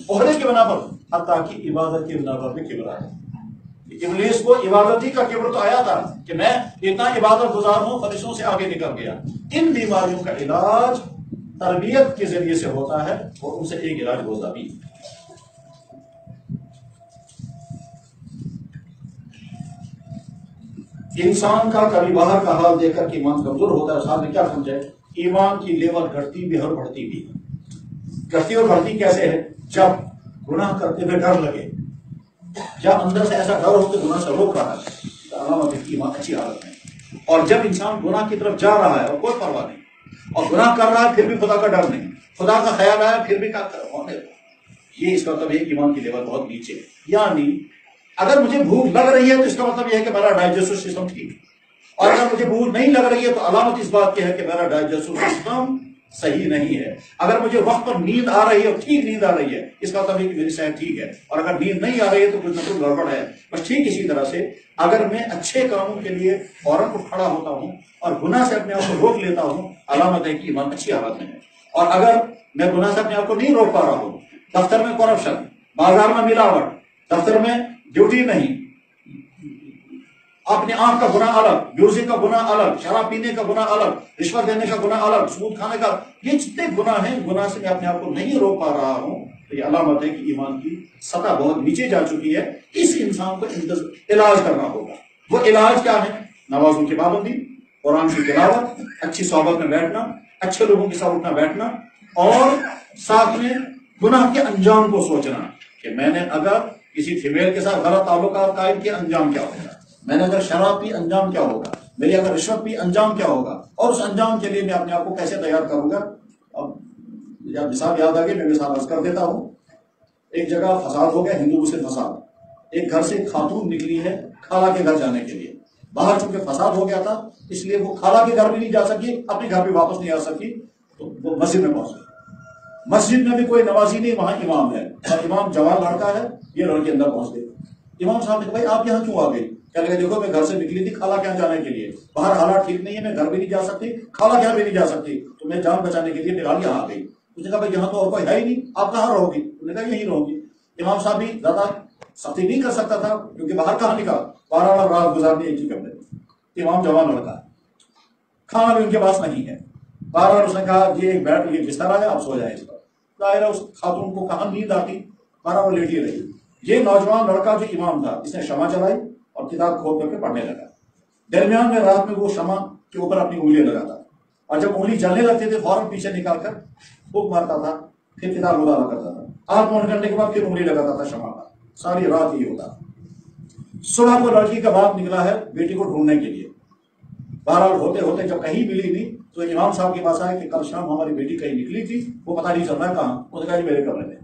ओहदे की बना पर हत्या की इबादत की बना पर भी किबर आता है। इबलीस को इबादत ही का किब्र तो आया था कि मैं इतना इबादत गुजार हूँ फरिशों से आगे निकल गया। इन बीमारियों का इलाज तरबियत के ज़रिए से होता है और उनसे एक इलाज होता भी। इंसान का कभी बाहर का हाल देखकर कि ईमान कमज़ोर होता है साथ में क्या समझे ईमान की लेवल घटती भी और बढ़ती भी। घटती और बढ़ती कैसे है? जब गुनाह करते हुए डर लगे जब अंदर से ऐसा डर हो कि गुनाह से रोक रहा है तो अल्लाह की ईमान अच्छी हालत है। और जब इंसान गुनाह की तरफ़ जा रहा है, और कोई परवाह नहीं। और गुनाह कर रहा है, फिर भी खुदा का डर नहीं। खुदा का ख्याल आया, फिर भी क्या कर होने ये इसका मतलब है ईमान की लेवल बहुत नीचे है। यानी, अगर मुझे भूख लग रही है तो इसका मतलब यह है कि मेरा डाइजेस्टिव सिस्टम ठीक और अगर मुझे भूख नहीं लग रही है तो अलामत इस बात की है कि मेरा डाइजेस्टिव सिस्टम सही नहीं है। अगर मुझे वक्त पर नींद आ रही है, और ठीक नींद आ रही है, इसका मतलब है कि मेरी सेहत ठीक है। और अगर नींद नहीं आ रही है तो कुछ ना कुछ गड़बड़ है। बस ठीक इसी तरह से, अगर मैं अच्छे कामों के लिए फ़ौरन को खड़ा होता हूँ, और गुना से अपने आप को रोक लेता हूँ, अलामत है कि ईमान अच्छी हालत में है। और अगर मैं गुना से अपने आप को नहीं रोक पा रहा हूँ, दफ्तर में करप्शन बाज़ार में मिलावट, दफ्तर में ड्यूटी नहीं अपने आँख का गुना अलग म्यूज़िक का गुना अलग, शराब पीने का गुना अलग, रिश्वत देने का गुना अलग सूद खाने का ये जितने गुना है गुना से मैं अपने आप को नहीं रोक पा रहा हूँ। तो ये अलामत है कि ईमान की सतह बहुत नीचे जा चुकी है। इस इंसान को इलाज करना होगा। वो इलाज क्या है? नमाजों की पाबंदी, कुरान की तिलावत, अच्छी सोहबत में बैठना, अच्छे लोगों के साथ उठना बैठना, और साथ में गुनाह के अंजाम को सोचना कि मैंने अगर किसी फीमेल के साथ गलत ताल्लुक कायम किया अंजाम क्या होगा? मैंने अगर शराब पी अंजाम क्या होगा? मेरी अगर रिश्वत पी अंजाम क्या होगा? और उस अंजाम के लिए मैं अपने आप को कैसे तैयार करूँगा? अब या मिसाल याद आ गई मैं मिसाल कर देता हूँ। एक जगह फसाद हो गया, हिंदू मुस्लिम फसाद। एक घर से खातून निकली है खाला के घर जाने के लिए। बाहर चूँकि फसाद हो गया था, इसलिए वो खाला के घर भी नहीं जा सकी, अपने घर भी वापस नहीं आ सकी तो वो मस्जिद में पहुँच मस्जिद में भी कोई नवाजी नहीं, वहाँ इमाम है। और इमाम जवान लड़का है, ये लड़के अंदर पहुँच गए। इमाम साहब ने भाई, आप यहाँ क्यों आ गई क्या लगे देखो, मैं घर से निकली थी खाला क्या जाने के लिए। बाहर हालात ठीक नहीं है, मैं घर भी नहीं जा सकती, खाला क्या भी नहीं जा सकती। तो मैं जान बचाने के लिए निराल यहाँ आ गई। उसने कहा, भाई, यहाँ तो और कोई है ही नहीं। आप कहाँ रहोगी? उसने कहा, यही रहोगी। इमाम साहब भी ज़्यादा सख्ती नहीं कर सकता था, क्योंकि बाहर कहाँ निकाल? बारह बार रात गुजारनी एक ही कमरे इमाम जवान लड़का, खाना भी उनके पास नहीं है। बार बार उसने कहा, ये एक बैठ, ये बिस्तर है आप सो जाए इस पर। दायरा उस खातून को, कहा नींद आती? बारह बार लेटी रही। ये नौजवान लड़का जो इमाम था, इसने क्षमा चलाई। और किताब खोल करके पढ़ने लगा। दरमियान में रात में वो क्षमा के ऊपर अपनी उंगलियाँ लगाता। और जब उंगली जलने लगती थी, फ़ौरन पीछे निकाल कर फूक मारता था, फिर किताब मुताला करता था। आठ नौ करने के बाद फिर उंगली लगाता था क्षमा का। सारी रात ही होता सुबह को लड़की का बाप निकला है बेटी को ढूँढने के लिए। बहरहाल होते होते जब कहीं मिली नहीं तो इमाम साहब के पास आया कि कल शाम हमारी बेटी कहीं निकली थी, वो पता नहीं चल रहा कहाँ। उसने कहा मेरे कमरे में।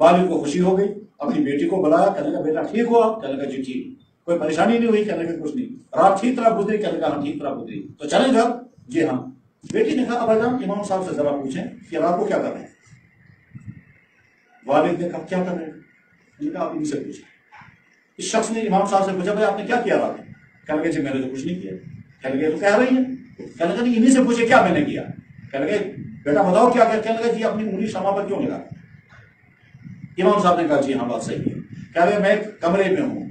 वालिद को खुशी हो गई, अपनी बेटी को बुलाया, कहने का बेटा ठीक हो आप कहने का जी ठीक कोई परेशानी नहीं हुई कहने का कुछ नहीं। रात ठीक तरह गुजरी, कहने का हाँ ठीक तरह गुजरी। तो चले घर जी हाँ बेटी ने कहा अभाजान इमाम साहब से जरा पूछें कि रात को क्या कर रहे हैं? वालिद ने कहा, क्या कर रहे हैं कहा, आप इनसे पूछे। इस शख्स ने इमाम साहब से पूछा, भाई, आपने क्या किया रात कहने लगे, जी, मैंने तो कुछ नहीं किया। कहने लगे तो कह रही है। कहने लगे इन्हीं से पूछे, क्या मैंने किया? कहने लगे, बेटा, बताओ क्या क्या? कहने लगे, जी, अपनी उंगली क्षमा पर क्यों लगा इमाम साहब ने कहा, जी हाँ बात सही है। कह रहे मैं कमरे में हूँ।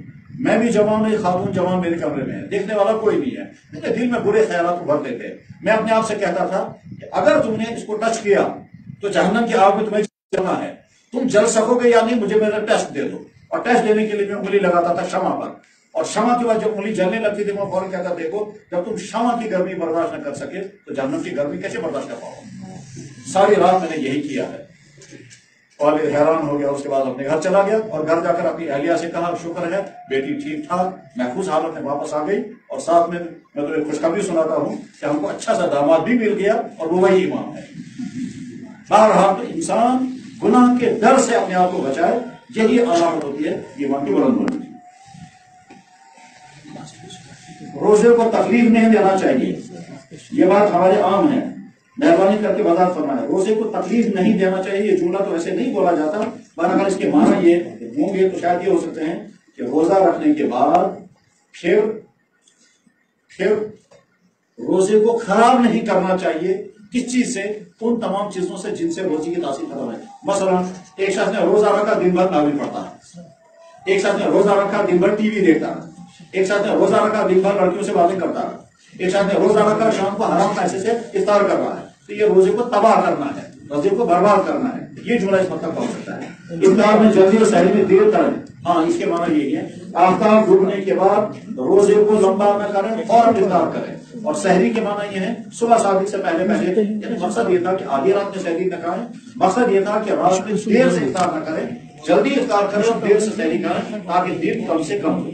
मैं भी जवान नहीं खातून जवान मेरे कमरे में है। देखने वाला कोई नहीं है। मेरे दिल में बुरे ख्याल भरते थे। मैं अपने आप से कहता था कि अगर तुमने इसको टच किया तो जहन्नम की आग में तुम्हें चलना है। तुम जल सकोगे या नहीं, मुझे मेरा टेस्ट दे दो। और टेस्ट देने के लिए मैं उंगली लगाता था क्षमा पर। और क्षमा के बाद जब उंगली जलने लगती थी, मैं फ़ौरन कहता, देखो, जब तुम क्षमा की गर्मी बर्दाश्त न कर सके तो जहन्नम की गर्मी कैसे बर्दाश्त कर पाओ सारी रात मैंने यही किया है। और हैरान हो गया, उसके बाद अपने घर चला गया और घर जाकर अपनी अहलिया से कहा, शुक्र है, बेटी ठीक ठाक महफूज हालत में वापस आ गई और साथ में मैं तुम्हें खुशखबरी सुनाता हूँ कि हमको अच्छा सा दामाद भी मिल गया और वो वही इमाम है। बहरहाल तो इंसान गुनाह के डर से अपने आप को बचाए, यही अलामत होती है ईमान की बुलंद होने रोज़े को तकलीफ़ नहीं देना चाहिए। ये बात हमारे आम है। मेहरबानी करके वजात फरमाए। रोज़े को तकलीफ़ नहीं देना चाहिए, ये जुमला तो ऐसे नहीं बोला जाता। पर अगर इसके माना ये होंगे तो शायद ये हो सकते हैं कि रोजा रखने के बाद फिर फिर रोज़े को खराब नहीं करना चाहिए। किस चीज़ से? उन तमाम चीज़ों से जिनसे रोजी की तासीर खत्म है। मसलन, एक शख्स ने रोजा रखा, दिन भर नाविल पढ़ता है। एक शख्स ने रोजा रखा, दिन भर टीवी देखता है। एक शख्स ने रोजा रखा, दिन भर लड़कियों से बातें करता है। एक शख्स ने रोजा रखा, शाम को हराम पैसे से इफ्तार कर रहा है। तो ये रोज़े को तबाह करना है, रोज़े को बर्बाद करना है। ये जुमला इस तक पहुँच सकता है। इफ्तार में जल्दी और सहरी में देर करें। हाँ इसके माना यही है, आफ्ताब डूबने के बाद रोज़े को लंबा न करें और इफ्तार करें। और शहरी के माना ये है, सुबह शादी से पहले पहले मकसद ये था कि आधी रात में शहरी न करें। मकसद ये था कि रात में देर से इफ्तार न करें। जल्दी इफ्तार करें और देर से शहरी करें, ताकि दिन कम से कम हो।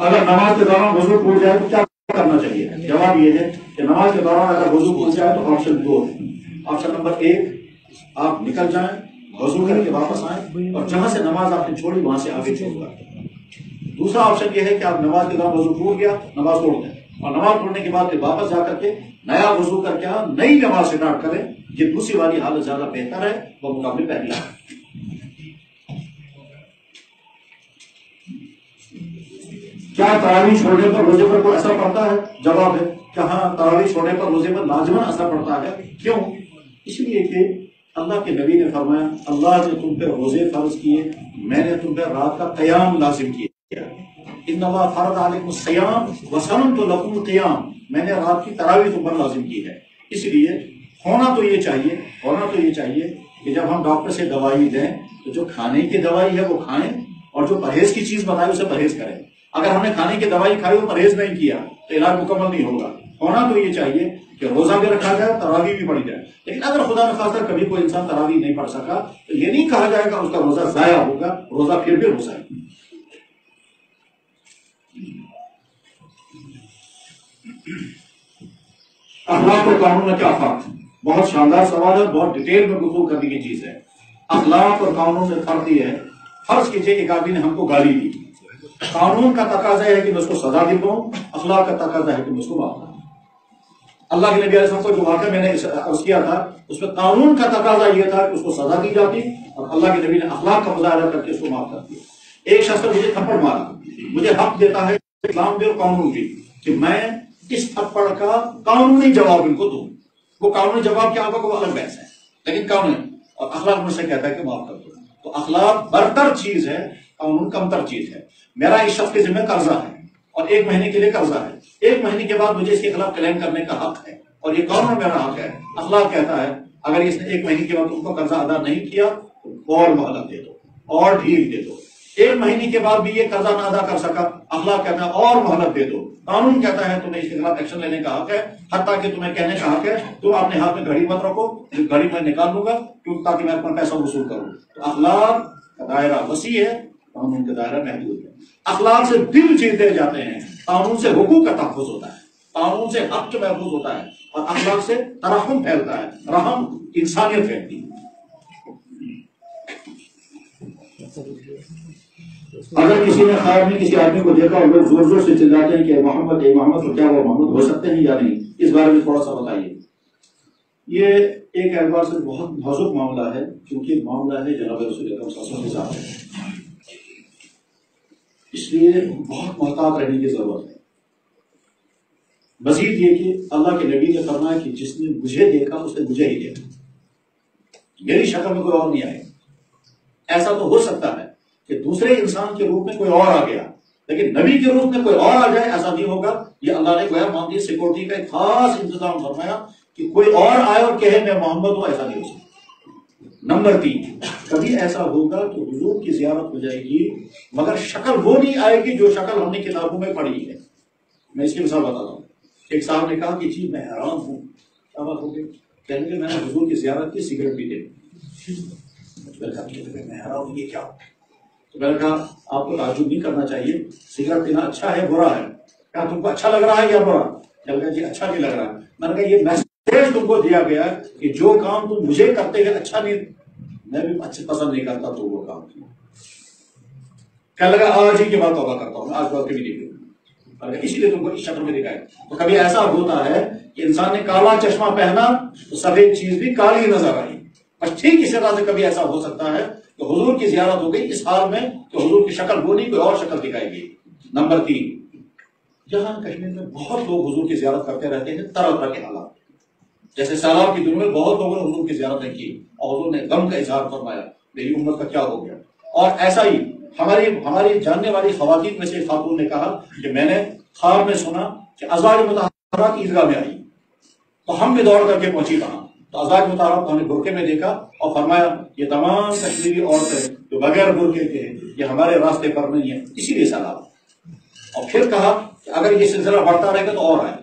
अगर नमाज़ के दौरान वज़ू टूट जाए तो क्या करना चाहिए? जवाब ये है कि नमाज़ के दौरान अगर वज़ू टूट जाए तो ऑप्शन दो ऑप्शन नंबर एक, आप निकल जाएँ, वज़ू करके वापस आए और जहाँ से नमाज़ आपने छोड़ी, वहाँ से आगे छोड़ दूसरा ऑप्शन ये है कि आप नमाज़ के दौरान वज़ू टूट गया, नमाज़ तोड़ दें। और नमाज़ तोड़ने के बाद वापस जाकर के नया वज़ू करके नई नमाज़ स्टार्ट करें। ये दूसरी वाली हालत ज़्यादा बेहतर है, वह मुकाबले पहली। क्या तरावी छोड़ने पर रोज़े पर कोई असर पड़ता है? जवाब है कि हाँ तरावी छोड़ने पर रोज़े पर लाजमन असर पड़ता है। क्यों? इसलिए कि अल्लाह के नबी ने फरमाया, अल्लाह ने तुम पे रोज़े फ़र्ज़ किए, मैंने तुम पे रात का कयाम लाजिम किया। इन तो लकुम कयाम। मैंने रात की तरावी तुम पर लाजिम की है। इसलिए होना तो ये चाहिए, होना तो ये चाहिए कि जब हम डॉक्टर से दवाई दें तो जो खाने की दवाई है वो खाएँ और जो परहेज की चीज़ बताए उसे परहेज करें। अगर हमने खाने की दवाई खाई और परहेज नहीं किया तो इलाज मुकम्मल नहीं होगा। होना तो ये चाहिए कि रोजा भी रखा जाए, तरावी भी पड़ी जाए। लेकिन अगर खुदा न खासा कभी कोई इंसान तरावी नहीं पढ़ सका तो ये नहीं कहा जाएगा उसका रोजा जाया होगा, रोजा फिर भी रोजा है। अखलाक और कानून क्या फ़र्क? बहुत शानदार सवाल है, बहुत डिटेल में गुफ्तू करने की चीज़ है। अखलाक और कानून में फ़र्क ये है, फ़र्ज़ कीजिए एक आदमी ने हमको गाली दी। कानून का तकाजा है कि मैं उसको सजा दे पाऊँ अखलाक का तकाजा है कि मैं उसको माफ़ अल्लाह के नबी को जो वाक्य मैंने अर्ज़ किया था, उसमें कानून का तकाजा यह था कि उसको सजा दी जाती और अल्लाह के नबी ने अखलाक का मुजाहरा करके उसको माफ़ कर दिया। एक शख्स मुझे थप्पड़ मारा मुझे हक देता है इस्लाम भी और कानून भी कि मैं इस थप्पड़ का कानूनी जवाब इनको दूँ। वो कानूनी जवाब क्या होगा वो अलग बहस है। लेकिन कानून और अखलाक मुझसे कहता है कि माफ़ कर दो। तो अखलाक बरतर चीज़ है कानून कमतर चीज़ है। मेरा इस शख्स के जिम्मे कर्जा है और एक महीने के लिए कर्जा है। एक महीने के बाद मुझे इसके खिलाफ क्लेम करने का हक है और ये कानून मेरा हक है। अखलाक कहता है, अगर इसने एक महीने के बाद तुमको कर्जा अदा नहीं किया तो और मोहलत दे दो, और ढील दे दो। एक महीने के बाद भी ये कर्जा ना अदा कर सका, अखलाक कहता है, और मोहलत दे दो। कानून कहता है, तुम्हें इसके खिलाफ एक्शन लेने का हक है, हत्या कि तुम्हें कहने का हक है। तुम अपने हाथ में घड़ी मत रखो घड़ी मैं निकाल लूँगा ताकि मैं अपना पैसा वसूल करूँ। तो अखलाक का दायरा वसी है कानून का दायरा महदूद है अखलाक से दिल जीते जाते हैं। कानून से हुकूक का तहफ़ होता है। कानून से हक महफूज होता है और अखलाक से तरहम फैलता है। रहम इंसानियत फैलती है। अगर किसी ने ख्याल में किसी आदमी को देखा और लोग ज़ोर ज़ोर से चिल्लाते हैं कि मोहम्मद ए मोहम्मद तो क्या वो मोहम्मद हो सकते हैं या नहीं? इस बारे में थोड़ा सा बताइए। ये एक एतबार से बहुत नाजुक मामला है क्योंकि मामला है जनाब रसूल के साथ। इसलिए बहुत मोहतात रहने की ज़रूरत है। मजीद ये कि अल्लाह के नबी ने फरमाया कि जिसने मुझे देखा, उसने मुझे ही देखा। मेरी शक्ल में कोई और नहीं आएगा ऐसा तो हो सकता है कि दूसरे इंसान के रूप में कोई और आ गया, लेकिन नबी के रूप में कोई और आ जाए, ऐसा नहीं होगा। ये अल्लाह ने गोया मामली सिक्योरिटी का एक खास इंतज़ाम फरमाया कि कोई और आए और कहे, मैं मोहम्मद हूँ, ऐसा नहीं हो सकता। नंबर तीन, कभी ऐसा होगा तो हजूर की जियारत हो जाएगी, मगर शक्ल वो नहीं आएगी जो शक्ल हमने किताबों में पढ़ी है। मैं इसकी मिसाल बताता हूँ। एक साहब ने कहा कि जी, मैं हैरान हूँ। क्या बात हो गई? कहेंगे मैंने हजूर की जियारत की, सिगरेट पीते मैं हैरान हूँ, ये क्या? तो मैंने कहा, आपको ताजुब नहीं करना चाहिए। सिगरेट पीना अच्छा है, बुरा है। क्या तुमको अच्छा लग रहा है या बुरा? क्या जी अच्छा नहीं लग रहा है। मैंने कहा, ये मैसेज तुमको दिया गया है कि जो काम तुम मुझे करते हैं अच्छा नहीं, मैं भी अच्छे पसंद नहीं करता तो वो काम क्या? लगा, आज ही की बात तोबा करता हूँ, आज बात कभी नहीं इसीलिए तुमको इस शक्ल में दिखाए तो कभी ऐसा होता है कि इंसान ने काला चश्मा पहना तो सफ़ेद चीज़ भी काली नज़र आई। बस ठीक इसी तरह से कभी ऐसा हो सकता है कि हुजूर की जियारत हो गई इस हाल में कि हुजूर की शक्ल नहीं, कोई और शक्ल दिखाएगी नंबर तीन, जहाँ कश्मीर में बहुत लोग हुजूर की जियारत करते रहते हैं तरह तरह के हालात। जैसे सैलाब की दुनिया में बहुत लोगों ने हुजूर की जियारत की और हुजूर ने गम का इजहार फरमाया, मेरी उम्मत का क्या हो गया? और ऐसा ही हमारी हमारी जानने वाली खातन में से खातून ने कहा कि मैंने खार में सुना कि अजाज मुताहरा की ईदगाह में आई। तो हम भी दौड़ करके पहुँची कहा तो आज़ाद मुताहरा को हमने बुरके में देखा और फरमाया, ये तमाम कश्मीरी औरतें जो बगैर बुरके के ये हमारे रास्ते पर नहीं है। इसीलिए सलाह और फिर कहा कि अगर ये सिलसिला बढ़ता रहेगा तो और आए।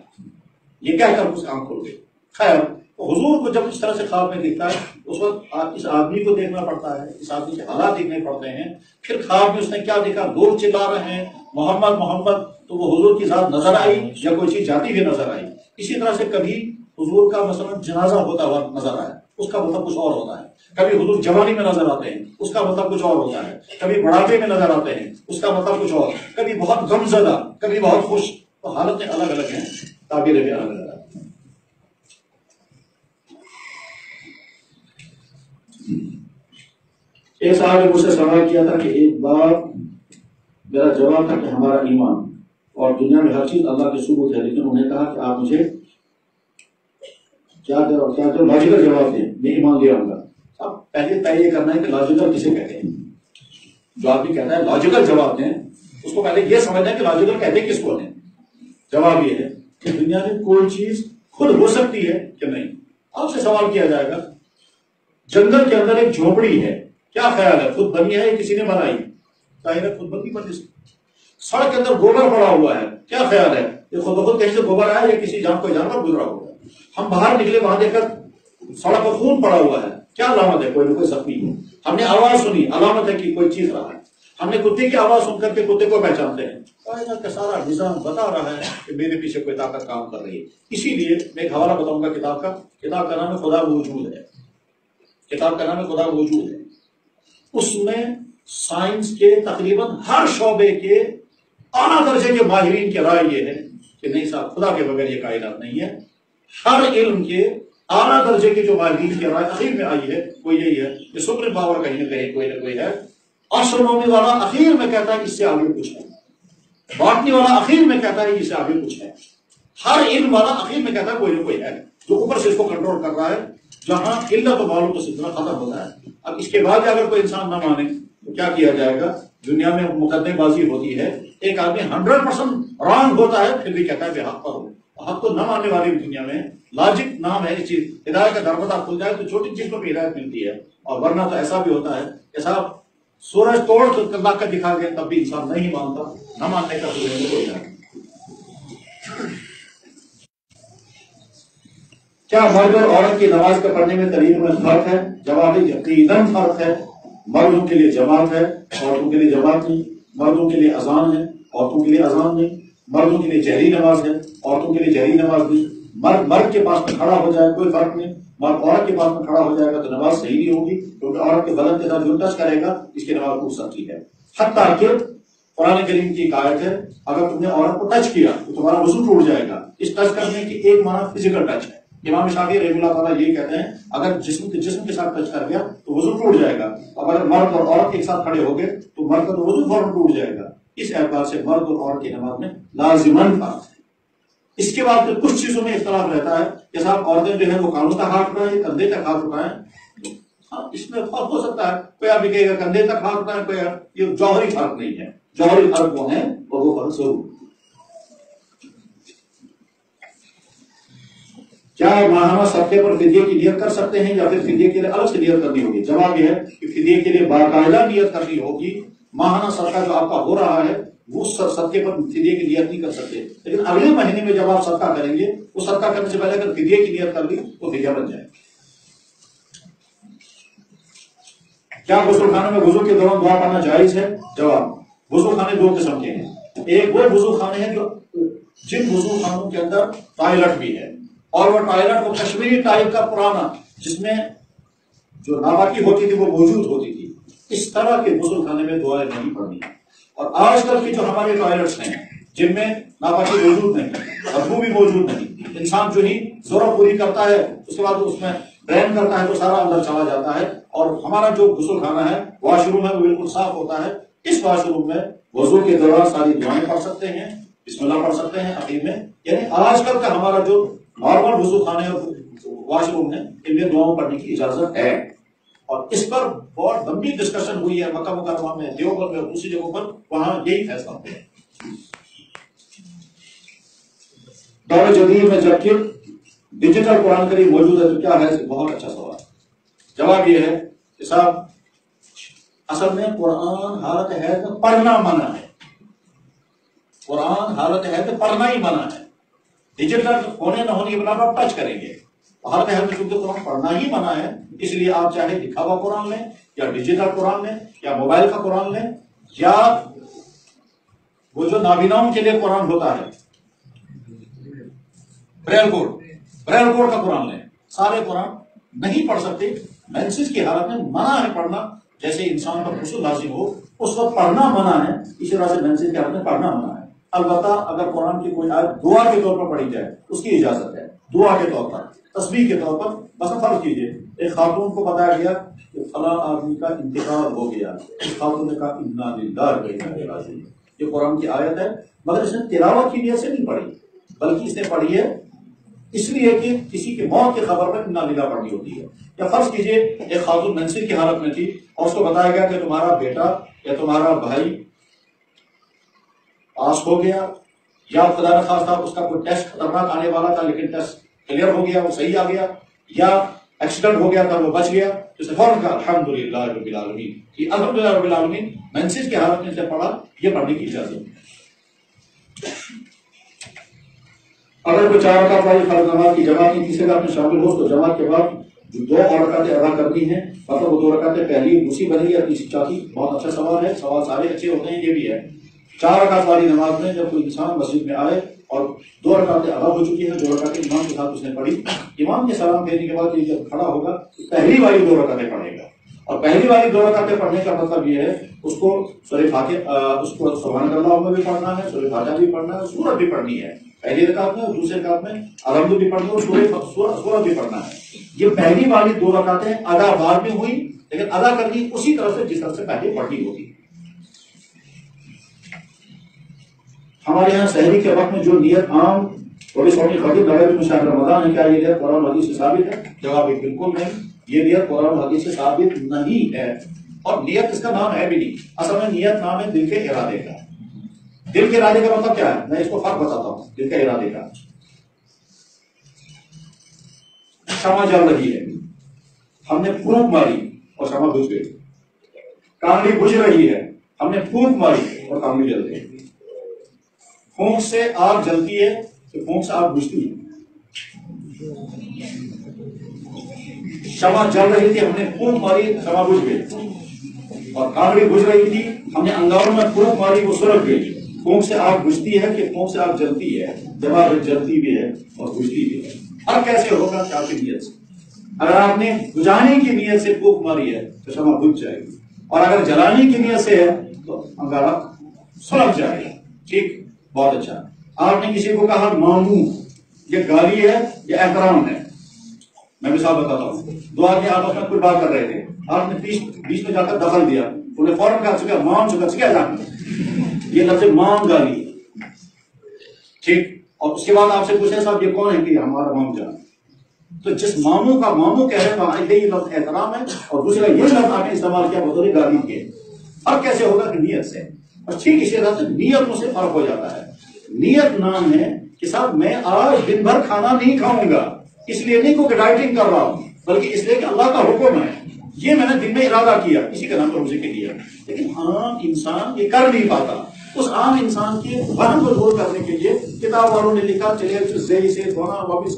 ये कहकर उसकी आँख खुल गई। खैर तो हुजूर को जब इस तरह से ख्वाब में दिखता है, उस वक्त इस आदमी को देखना पड़ता है, इस आदमी के हालात देखने पड़ते हैं। फिर ख्वाब में उसने क्या देखा? लोग चिल्ला रहे हैं, मोहम्मद मोहम्मद तो वो हुजूर की जात नज़र आई, या कोई चीज़ जाती हुई नज़र आई। इसी तरह से कभी हुजूर का मसलन जनाजा होता हुआ नज़र आया। उसका मतलब कुछ और होता है। कभी हुजूर जवानी में नज़र आते हैं, उसका मतलब कुछ और होता है। कभी बुढ़ापे में नज़र आते हैं, उसका मतलब कुछ और। कभी बहुत गमजदा कभी बहुत खुश। तो हालतें अलग अलग हैं, ताबीरें भी अलग अलग हैं एक साहब ने मुझसे सवाल किया था कि एक बार मेरा जवाब था कि हमारा ईमान और दुनिया में हर चीज़ अल्लाह के सबूत है, लेकिन उन्हें कहा कि आप मुझे क्या क्या क्या लॉजिकल जवाब दें, मैं ईमान ले आऊँगा। अब पहले तय ये करना है कि लॉजिकल किसे कहते हैं? जो आदमी कहता है लॉजिकल जवाब दें, उसको पहले ये समझना है कि लॉजिकल कहते किसको दें। जवाब ये है कि दुनिया में कोई चीज़ खुद हो सकती है कि नहीं। आपसे सवाल किया जाएगा जंगल के अंदर एक झोपड़ी है। क्या ख्याल है? खुद बनी है किसी ने बनाई? है खुद बनी बनी सड़क के अंदर गोबर पड़ा हुआ है। क्या ख्याल है? ये खुद खुद कहीं से गोबर आया या किसी जान कोई जानवर गुजरा है? हम बाहर निकले, वहाँ देखकर सड़क पर खून पड़ा हुआ है। क्या अलामत है? कोई ना कोई जख्मी है। हमने आवाज़ सुनी। अलामत है कि कोई चीज़ रहा है। हमने कुत्ते की आवाज़ सुनकर के कुत्ते को पहचानते हैं। का सारा निज़ाम बता रहा है कि मेरे पीछे कोई ताकत काम कर रही है। इसीलिए मैं एक हवाला बताऊँगा किताब का। किताब का नाम खुदा मौजूद है। किताब का नाम है खुदा मौजूद है उसमें साइंस के तकरीबन हर शोबे के आला दर्जे के माहरीन की राय ये है कि नहीं साहब, खुदा के बगैर ये कायनात नहीं है। हर इल्म के आला दर्जे के जो माहिरीन की राय अखीर में आई है, वो यही है कि सुप्रीम पावर कहीं ना कहीं कोई ना कोई है। एस्ट्रोनॉमी वाला अखीर में कहता है इससे आगे कुछ है। बॉटनी वाला अखीर में कहता है इससे आगे कुछ है। हर इल्म वाला अखीर में कहता है कोई ना कोई है। जो ऊपर से इसको कंट्रोल कर रहा है जहाँ इल्ला तो मालूम तो सिलसिला खत्म होता है अब इसके बाद अगर कोई इंसान ना माने तो क्या किया जाएगा? दुनिया में मुकदमेबाजी होती है। एक आदमी हंड्रेड परसेंट रॉन्ग होता है, फिर भी कहता है हक पर हो। हक को न मानने वाली दुनिया में लॉजिक नाम है, इस चीज़, हिदायत का दरवाज़ा खुल जाए तो छोटी चीज़ को भी हिदायत मिलती है। और वरना तो ऐसा भी होता है कि साहब, सूरज तोड़ ला कर दिखा गया तब भी इंसान नहीं मानता। न मानने का तो कोई नहीं क्या मर्द और औरत की नमाज़ के पढ़ने में तरीके में फ़र्क है? जवाब है, यकीनन फ़र्क है। मर्दों के लिए जमात है, औरतों के लिए जमात नहीं। मर्दों के लिए अजान है, औरतों के लिए अजान नहीं। मर्दों के लिए जहरी नमाज़ है, औरतों के लिए जहरी नमाज़ नहीं। मर्द मर्द के पास में खड़ा हो जाए, कोई फ़र्क नहीं। मर्द, औरत के पास में खड़ा हो जाएगा तो नमाज़ सही नहीं होगी, क्योंकि औरत के बदन के साथ जो टच करेगा, इसकी नमाज़ टूट सकती है। हत्या के कुरान करीम की आयत है, अगर तुमने औरत को टच किया तो तुम्हारा वज़ू टूट जाएगा। इस टच करने की एक माना फ़िज़िकल टच है। इमाम शाफी रहमुल्लाह ताला ये कहते हैं अगर जिस्म के जिस्म के साथ टच कर गया तो वज़ू टूट जाएगा। अब अगर मर्द और औरत एक साथ खड़े हो गए तो मर्द का तो वज़ू फ़ौरन टूट जाएगा। इस एतबार से मर्द और औरत की नमाज़ में लाजिमन है इसके बाद फिर कुछ चीज़ों में इख्तलाफ रहता है। कि साहब औरतें जो है वो कानून तक हाथ उठाए कंधे तक हाथ उठाए। हाँ, इसमें फ़र्क हो सकता है। कोई आप कहेगा कंधे तक हाथ उठाए कोई ये जौहरी फ़र्क नहीं है। जौहरी फ़र्क वो है वो फ़र्क ज़रूर। क्या माहाना सबके पर फिदिये की नियत कर सकते हैं या फिर फिदिये के लिए अलग से नियत करनी होगी? जवाब यह है कि फिदिये के लिए बाकायदा नियत करनी होगी। माहाना सदका जो आपका हो रहा है, वो सदके पर फिदिये की नियत नहीं कर सकते। लेकिन अगले महीने में जब आप सदका करेंगे, वो सदका करने से पहले अगर फिदिये की नियत कर ली तो फिदिया बन जाए क्या गुसल खाने में वज़ू के दौरान दुआ करना जायज़ है? जवाब वज़ू खाने दो किस्म के हैं। एक वो वज़ू खाने हैं जो, जिन वज़ू खानों के अंदर टॉयलेट भी है। और वो टॉयलेट वो कश्मीरी टाइप का पुराना, जिसमें जो नाबाकी होती थी, वो मौजूद होती थी। इस तरह के गुसल खाने में दुआएँ नहीं पड़नी और आजकल की जो हमारे टॉयलेट्स हैं, जिनमें नापाकी मौजूद नहीं बदबू भी मौजूद नहीं, इंसान जो ही ज़रूरत पूरी करता है, उसके बाद उसमें ड्रेन करता है तो सारा अंदर चला जाता है। और हमारा जो गुसल खाना है वॉशरूम है, वो बिल्कुल साफ़ होता है। इस वॉशरूम में वज़ू के दौरान सारी दुआएँ पढ़ सकते हैं, बिस्मिल्लाह पढ़ सकते हैं, अकीम में। यानी आजकल का हमारा जो नॉर्मल वज़ू खाने और वॉशरूम है इनमें दुआओं पढ़ने की इजाज़त है। और इस पर बहुत लंबी डिस्कशन हुई है मक्का मुकरमा में, देवबंद में दूसरी जगहों पर। वहाँ यही फैसला हुआ दौर जदीद में जबकि डिजिटल कुरान करीब मौजूद है तो क्या है, बहुत अच्छा सवाल। जवाब यह है कि साहब, असल में कुरान हालत है तो पढ़ना मना है। कुरान हालत है तो पढ़ना ही मना है। डिजिटल होने न होने के बिना आप टच करेंगे। हालत है तो चूँकि कुरान पढ़ना ही मना है, इसलिए आप चाहे लिखा हुआ कुरान लें, या डिजिटल कुरान लें, या मोबाइल का कुरान लें, या वो जो नाबीनाओं के लिए कुरान होता है, ब्रेल कोड ब्रेल कोड का कुरान लें। सारे कुरान नहीं पढ़ सकते, मैंसिस की हालत में मना है पढ़ना, जैसे इंसान पर गुस्ल लाजिम हो, उस वक्त पढ़ना मना है, इसी तरह से मैंसिस की हालत में पढ़ना मना है। अलबत्ता अगर कुरान की कोई आयत दुआ के तौर पर पढ़ी जाए, उसकी इजाज़त है। दुआ के तौर पर तस्वीर के तौर पर, बस फ़र्ज़ कीजिए। एक खातून को बताया गया कि फला आदमी का इंतकाल हो गया। खातून ने कहा, इन्ना लिल्लाह ये कुरान की आयत है। मगर इसने तिलावत की नीयत से नहीं पढ़ी, बल्कि इसने पढ़ी है, इसलिए कि किसी की मौत की खबर पर इन्ना लीला पढ़नी होती है। या फ़र्ज़ कीजिए, एक खातून मंसिर की हालत में थी, और उसको बताया गया कि तुम्हारा बेटा या तुम्हारा भाई पास हो गया। या खुदा न खास था उसका कोई टेस्ट खतरनाक आने वाला था, लेकिन टेस्ट क्लियर हो गया, वो सही आ गया। या एक्सीडेंट हो गया था, वो बच गया। तो इसे फ़ौरन कहा, अल्हम्दुलिल्लाह रब्बिल कि अल्हम्दुलिल्लाह रब्बिल आलमीन। मेंसेस की हालत में जब पढ़ा, ये पढ़ने की इजाज़त अगर कोई चार रकात वाली फ़र्ज़ नमाज़ की जमात की तीसरे में शामिल हो तो जमात के बाद जो दो और रकातें अदा करनी है मतलब वो दो रकातें पहली दूसरी बनेगी या तीसरी चौथी, बहुत अच्छा सवाल है। सवाल सारे अच्छे होते हैं, ये भी है। चार रकात वाली नमाज़ में जब कोई इंसान मस्जिद में आए और दो रकातें अदा हो चुकी हैं, दो रकातें इमाम के साथ उसने पढ़ी, इमाम के सलाम देने के बाद ये जब खड़ा होगा तो पहली वाली दो रकातें पढ़ेगा। और पहली वाली दो रकातें पढ़ने का मतलब ये है, उसको सूर्य फाते उसको सुबहान अल्लाह में भी पढ़ना है सूर्य फातिहा भी पढ़ना है, सूरत भी पढ़नी है। पहली रकात में और दूसरे रकात में अलहमद भी पढ़नी है सूर्य सूरत भी पढ़ना है। ये पहली वाली दो रकातें अदा बाद में हुई, लेकिन अदा करनी उसी तरह से जिस तरह से पहले पढ़नी होती हमारे यहाँ शहरी के वक्त में जो नियत आम थोड़ी सोनी खतीब लगे में शायद रमज़ान है क्या ये नियत कुरान हदीस से साबित है? जवाब बिल्कुल नहीं। ये नियत कुरान हदीस से साबित नहीं है। और नियत इसका नाम है भी नहीं। असल में नियत नाम है दिल के इरादे का। दिल के इरादे का मतलब क्या है? मैं इसको फ़र्क बताता हूँ। दिल के इरादे का। क्षमा जल रही है हमने फूक मारी और क्षमा बुझ गई। कांगड़ी बुझ रही है। हमने फूक मारी और कांगड़ी जल गई फूक से आग जलती है तो फूक से आग बुझती है। क्षमा जल रही थी, हमने फूक मारी, क्षमा बुझ गई। और कांगड़ी बुझ रही थी, हमने अंगारों में फूक मारी, वो सुलग गई। फूक से आग बुझती है कि फूक से आग जलती है जवाब जलती भी है और बुझती भी है। हर कैसे होगा, क्या नीयत से? अगर आपने बुझाने की नीयत से फूक मारी है तो क्षमा बुझ जाएगी। और अगर जलाने की नीयत से है तो अंगारा सुलग जाएगा। ठीक? बहुत अच्छा। आपने किसी को कहा, मामू, ये गाली है, या एहतराम है? मैं मिसाल बताता हूँ। दो आदमी आपस में कोई बात कर रहे थे। आपने बीच बीच में जाकर दखल दिया। उन्हें फ़ौरन कहा चुका मान चुका चुका जान। ये लफ्ज मान गाली। ठीक? और उसके बाद आपसे पूछे, साहब, ये कौन है कि हमारा माम जान? तो जिस मामू का मामू कह रहे हैं ये लफ्ज एहतराम है। और दूसरा, ये लफ्ज आपने इस्तेमाल किया, बतौर गाली के। अब कैसे होगा कि नीयत से? और ठीक इसी तरह से नियतों से फ़र्क हो जाता है। नियत नाम है कि साहब, मैं आज दिन भर खाना नहीं खाऊँगा, इसलिए नहीं कोई डाइटिंग कर रहा हूँ, बल्कि इसलिए कि अल्लाह का हुक्म है। ये मैंने दिन में इरादा किया, इसी का नाम रोज़े के लिया लेकिन आम इंसान ये कर नहीं पाता। उस आम इंसान के वहन को दूर करने के लिए किताब वालों ने लिखा चलिए से वापिस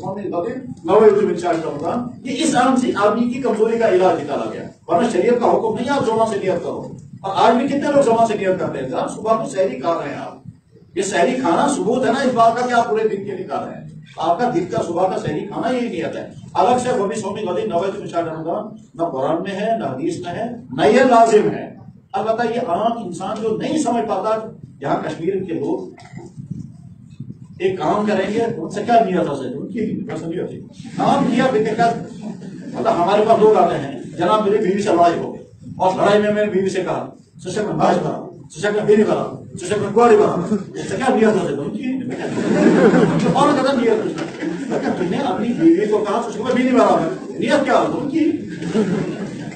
ये इस आम से, आदमी की कमज़ोरी का इलाज निकाला गया। वरना शरीयत का हुक्म नहीं, आप जोमा से नियत करो। और आज भी कितने लोग जमा से नियत करते हैं? सुबह को शहरी खा रहे हैं आप। ये शहरी खाना सबूत है ना, इस बात का कि आप पूरे दिन के लिए खा रहे हैं। आपका दिन का, सुबह का शहरी खाना यही नियत है अलग से वबी सोमी गदी नवे रमज़ान न कुरान में है, न हदीस में है, न ये लाजिम है। अलबत्ता ये आम इंसान जो नहीं समझ पाता, यहाँ कश्मीर के लोग एक काम करेंगे, उनसे क्या नियत हो सकती उनकी पसंद होती। काम किया बेकार मतलब हमारे पास लोग आते हैं, जनाब मेरी बीवी से लड़ाई हो और लड़ाई में मैंने बीवी से कहा सुशक में बाज बना तुमने अपनी बीवी को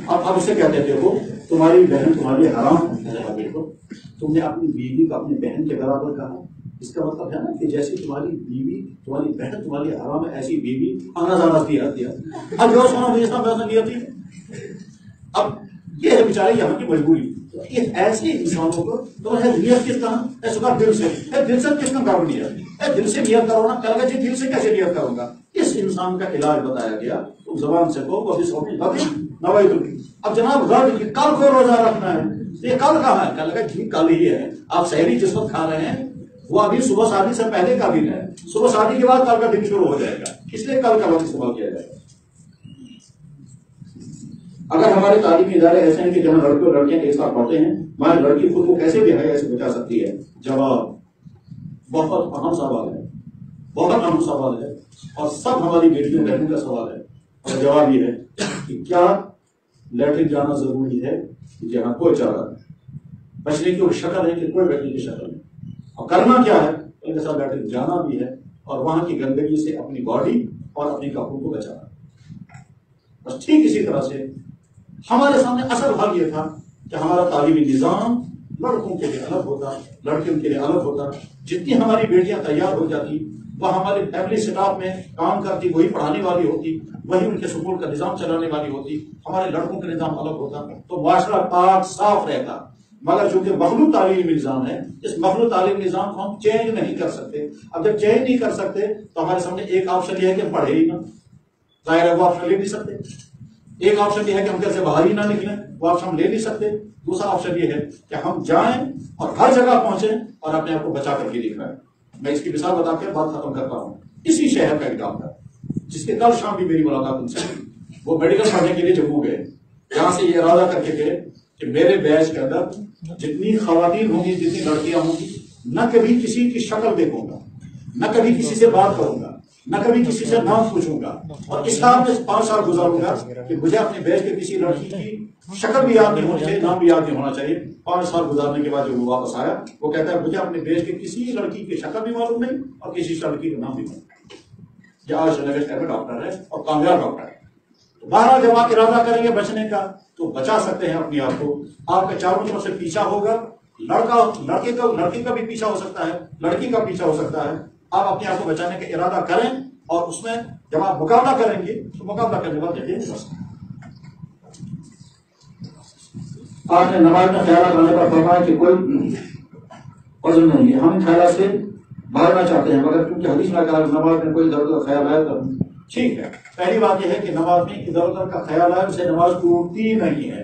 अब क्या कहते हो तुम्हारी बहन तुम्हारे लिए हराम तुमने अपनी बीवी को अपनी बहन के बराबर कहा इसका मतलब है ना कि जैसे तुम्हारी बीवी तुम्हारी बहन तुम्हारी हराम है ऐसी बीवी आना जाना दिया दिया अब जो सोना मुझे पैसा दिया थी अब ये है बेचारे यहाँ की मजबूरी ऐसे इंसानों को तो है नियत किस तरह? ऐसा दिल से। है दिल से नियत? है दिल से नियत करो ना कल जी दिल से कैसे नियत करूँगा? इस इंसान का इलाज बताया गया। तुम जबान से नवाई अब जनाब कल को रोजा रखना है। ये कल है? कल का कल ही है। आप शहरी जिस वक्त खा रहे हैं, वो अभी सुबह शादी से पहले का दिन है। सुबह शादी के बाद कल का दिन शुरू हो जाएगा। इसलिए कल का वक्त इस्तेमाल किया जाएगा। अगर हमारे तालीमी इदारे ऐसे हैं कि जहाँ लड़के और लड़कियाँ एक साथ पढ़ते हैं वहाँ लड़की खुद को कैसे भी हया से बचा सकती है? जवाब, बहुत अहम सवाल है। बहुत अहम सवाल है। और सब हमारी बेटियों बहनों का सवाल है। और जवाब ये है कि क्या लैट्रिन जाना ज़रूरी है जहाँ कोई चारा बचने की वो शक्ल है कि कोई बैठने की शक्ल नहीं? और करना क्या है? उनके साथ लैट्रिन जाना भी है और वहाँ की गंदगी से अपनी बॉडी और अपने कपड़ों को बचाना। बस ठीक इसी तरह से हमारे सामने असल भाग ये था कि हमारा तालीमी निज़ाम लड़कों के लिए अलग होता, लड़कियों के लिए अलग होता। जितनी हमारी बेटियाँ तैयार हो जाती, वह हमारे फैमिली स्टाफ में काम करती, वही पढ़ाने वाली होती, वही उनके स्कूल का निज़ाम चलाने वाली होती, हमारे लड़कों का निज़ाम अलग होता। तो माशरा पाक साफ़ रहता। मगर चूँकि मखलू तालीम निज़ाम है, इस मखलू तालीम निज़ाम को हम चेंज नहीं कर सकते। अब जब चेंज नहीं कर सकते तो हमारे सामने एक ऑप्शन यह है कि पढ़े ही ना। ज़ाहिर है वो ऑप्शन ले नहीं सकते। एक ऑप्शन यह है कि हम घर से बाहर ही ना निकले, वो ऑप्शन हम ले नहीं सकते। दूसरा ऑप्शन ये है कि हम जाएँ और हर जगह पहुँचे और अपने आप को बचा करके दिखाएँ मैं इसकी मिसाल बता के बात खत्म करता हूँ। इसी शहर का एक डॉक्टर जिसके कल शाम भी मेरी मुलाकात उनसे वो मेडिकल पढ़ने के लिए जम्मू गए। यहाँ से ये इरादा करके गए कि मेरे बैच के अंदर जितनी खातन होंगी, जितनी लड़कियाँ होंगी, न कभी किसी की शक्ल देखूँगा, न कभी किसी से बात करूँगा। न कभी किसी से नाम पूछूँगा। और इस काम में पाँच साल गुजारूँगा कि मुझे अपने बैच के किसी लड़की की शक्ल भी याद नहीं होनी चाहिए, नाम भी याद नहीं होना चाहिए। पाँच साल गुजारने के बाद जब वो वापस आया, वो कहता है, मुझे अपने बैच के किसी लड़की की शक्ल भी मालूम नहीं और किसी लड़की का नाम भी मालूम ये आज नगर डॉक्टर है और कामयाब डॉक्टर है। तो बारह जब आप इरादा करेंगे बचने का तो बचा सकते हैं अपने आप को। आपके चारों तरफ़ से पीछा होगा। लड़का, लड़के का, लड़की का भी पीछा हो सकता है, लड़की का पीछा हो सकता है। आप अपने आप को बचाने का इरादा करें और उसमें जब आप मुकाबला करेंगे तो मुकाबला करने वाले देखिए आपने नमाज़ में ख्याल करने पर फरमाया कि कोई वज़न नहीं है। हम ख्याल से भागना चाहते हैं, मगर क्योंकि हदीस में कहा नमाज़ में कोई इधर उधर ख्याल आया तो ठीक है। पहली बात यह है कि नमाज़ में इधर उधर का ख्याल आया, उसे नमाज़ टूटती नहीं है।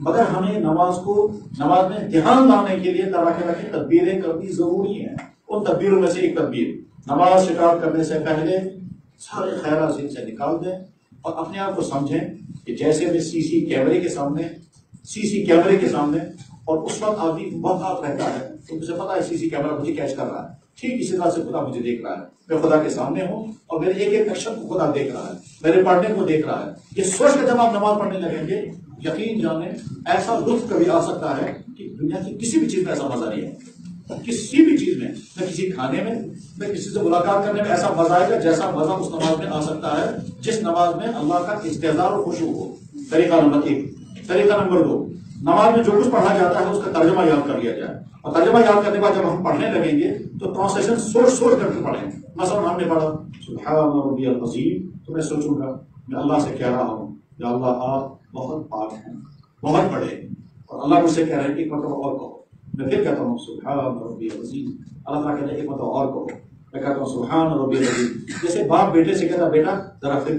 मगर हमें नमाज़ को नमाज़ में ध्यान लाने के लिए तरह तरह की तदबीरें करनी ज़रूरी है। उन तदबीरों में से एक तदबीर नमाज़ स्टार्ट करने से पहले सारे ख्याल से निकाल दें और अपने आप को समझें कि जैसे मैं सीसी कैमरे के सामने सीसी कैमरे के सामने और उस वक्त आदमी बहुत हाथ रहता है तो मुझे पता है सीसी कैमरा मुझे कैच कर रहा है। ठीक इसी तरह से खुदा मुझे देख रहा है। मैं खुदा के सामने हूँ और मेरे एक एक अक्षर को खुदा देख रहा है, मेरे पढ़ने को देख रहा है। ये सोच के जब आप नमाज़ पढ़ने लगेंगे, यकीन जाने, ऐसा लुत्फ कभी आ सकता है कि दुनिया की किसी भी चीज़ में ऐसा मज़ा नहीं है। किसी भी चीज़ में, न किसी खाने में, न किसी से मुलाकात करने में ऐसा मज़ा आएगा जैसा मज़ा उस नमाज़ में आ सकता है, जिस नमाज़ में अल्लाह का इस्तेजार और खुशबू हो। तरीका नंबर एक। तरीका नंबर दो। नमाज़ में जो कुछ पढ़ा जाता है, उसका तर्जमा याद कर लिया जाए। और तर्जमा याद करने के बाद जब हम पढ़ने लगेंगे तो ट्रांसलेशन सोच सोच करके पढ़ेंगे मसलन हमने पढ़ा सुबहान अजीम तो मैं सोचूँगा, मैं अल्लाह से कह रहा हूँ अल्लाह, आप बहुत पाक हैं, बहुत बड़े और अल्लाह मुझसे कह रहे हैं कि एक मतलब और कहो। फिर कहता हूँ सुबहान अल्लाह कहते हैं, एक मतलब और कहो। मैं हूँ सुबहान जैसे बाप बेटे से कहता बेटा, जरा फिर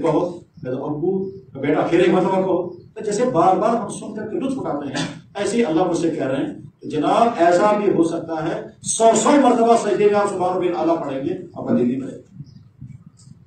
तो एक मतलब कहो। तो जैसे बार बार हम सुन करके लुत्फ हैं, ऐसे ही अल्लाह मुझसे कह रहे हैं जनाब, ऐसा भी हो सकता है सौ सौ मरतबा सजदे में सुबह बिन पढ़ेंगे और बंदगी में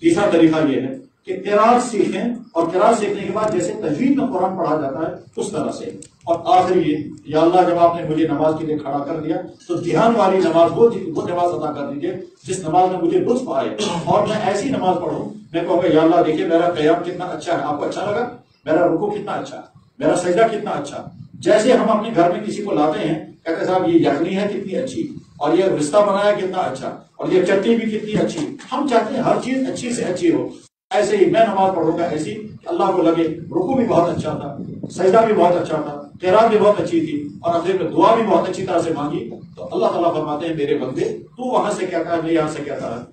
तीसरा तरीका यह है कि किरात सीखें और किरात सीखने के बाद जैसे तजवीज में कुरान पढ़ा जाता है, उस तरह से। और आखिर ये, या अल्लाह जब आपने मुझे नमाज़ के लिए खड़ा कर दिया तो ध्यान वाली नमाज़ वो वो नमाज़ अदा कर दीजिए, जिस नमाज़ में मुझे लुत्फ आए। और मैं ऐसी नमाज़ पढ़ूं, मैं कहूँगा, या अल्लाह देखिए, मेरा कयाम कितना अच्छा है, आपको अच्छा लगा? मेरा रुको कितना अच्छा? मेरा सजदा कितना अच्छा? जैसे हम अपने घर में किसी को लाते हैं, कहते साहब, ये यखनी है कितनी अच्छी, और ये रिश्ता बनाया कितना अच्छा और ये चटनी भी कितनी अच्छी। हम चाहते हैं हर चीज़ अच्छी से अच्छी हो। ऐसे ही मैं नमाज़ पढ़ूँगा, ऐसी अल्लाह को लगे, रुकू भी बहुत अच्छा था, सजदा भी बहुत अच्छा था तेरा भी बहुत अच्छी थी, और आखिर में दुआ भी बहुत अच्छी तरह से मांगी। तो अल्लाह तला फरमाते हैं, मेरे बंदे, तू वहाँ से क्या कहा मैं यहाँ से क्या कहा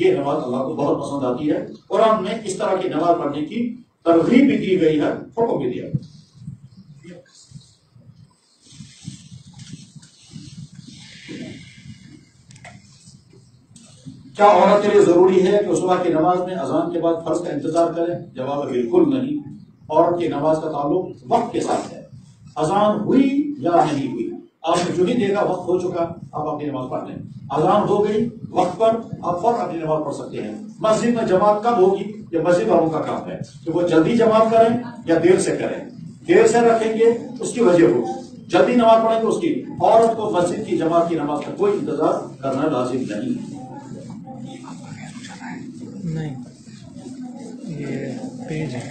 ये नमाज़ अल्लाह को बहुत पसंद आती है। और हमने इस तरह की नमाज़ पढ़ने की तरगीब भी की गई है फ़ोटो भी दिया। क्या औरत के लिए ज़रूरी है कि सुबह की नमाज़ में अजान के बाद फ़र्ज़ का इंतज़ार करें? जवाब बिल्कुल नहीं। औरत की नमाज़ का ताल्लुक वक्त के साथ है। अजान हुई या नहीं हुई? आपने जो ही देखा, वक्त हो चुका, आप अपनी नमाज़ पढ़ लें। अजान हो गई, वक्त पर आप फ़ौरन अपनी नमाज़ पढ़ सकते हैं। मस्जिद में जमात कब होगी? ये मस्जिद वालों का काम है। कि वो जल्दी जमात करें या देर से करें। देर से रखेंगे, उसकी वजह हो जल्दी नमाज़ पढ़ेंगे, उसकी। औरत को मस्जिद की जमात की नमाज़ का कोई इंतज़ार करना लाजिम नहीं है। नहीं। ये पेज है।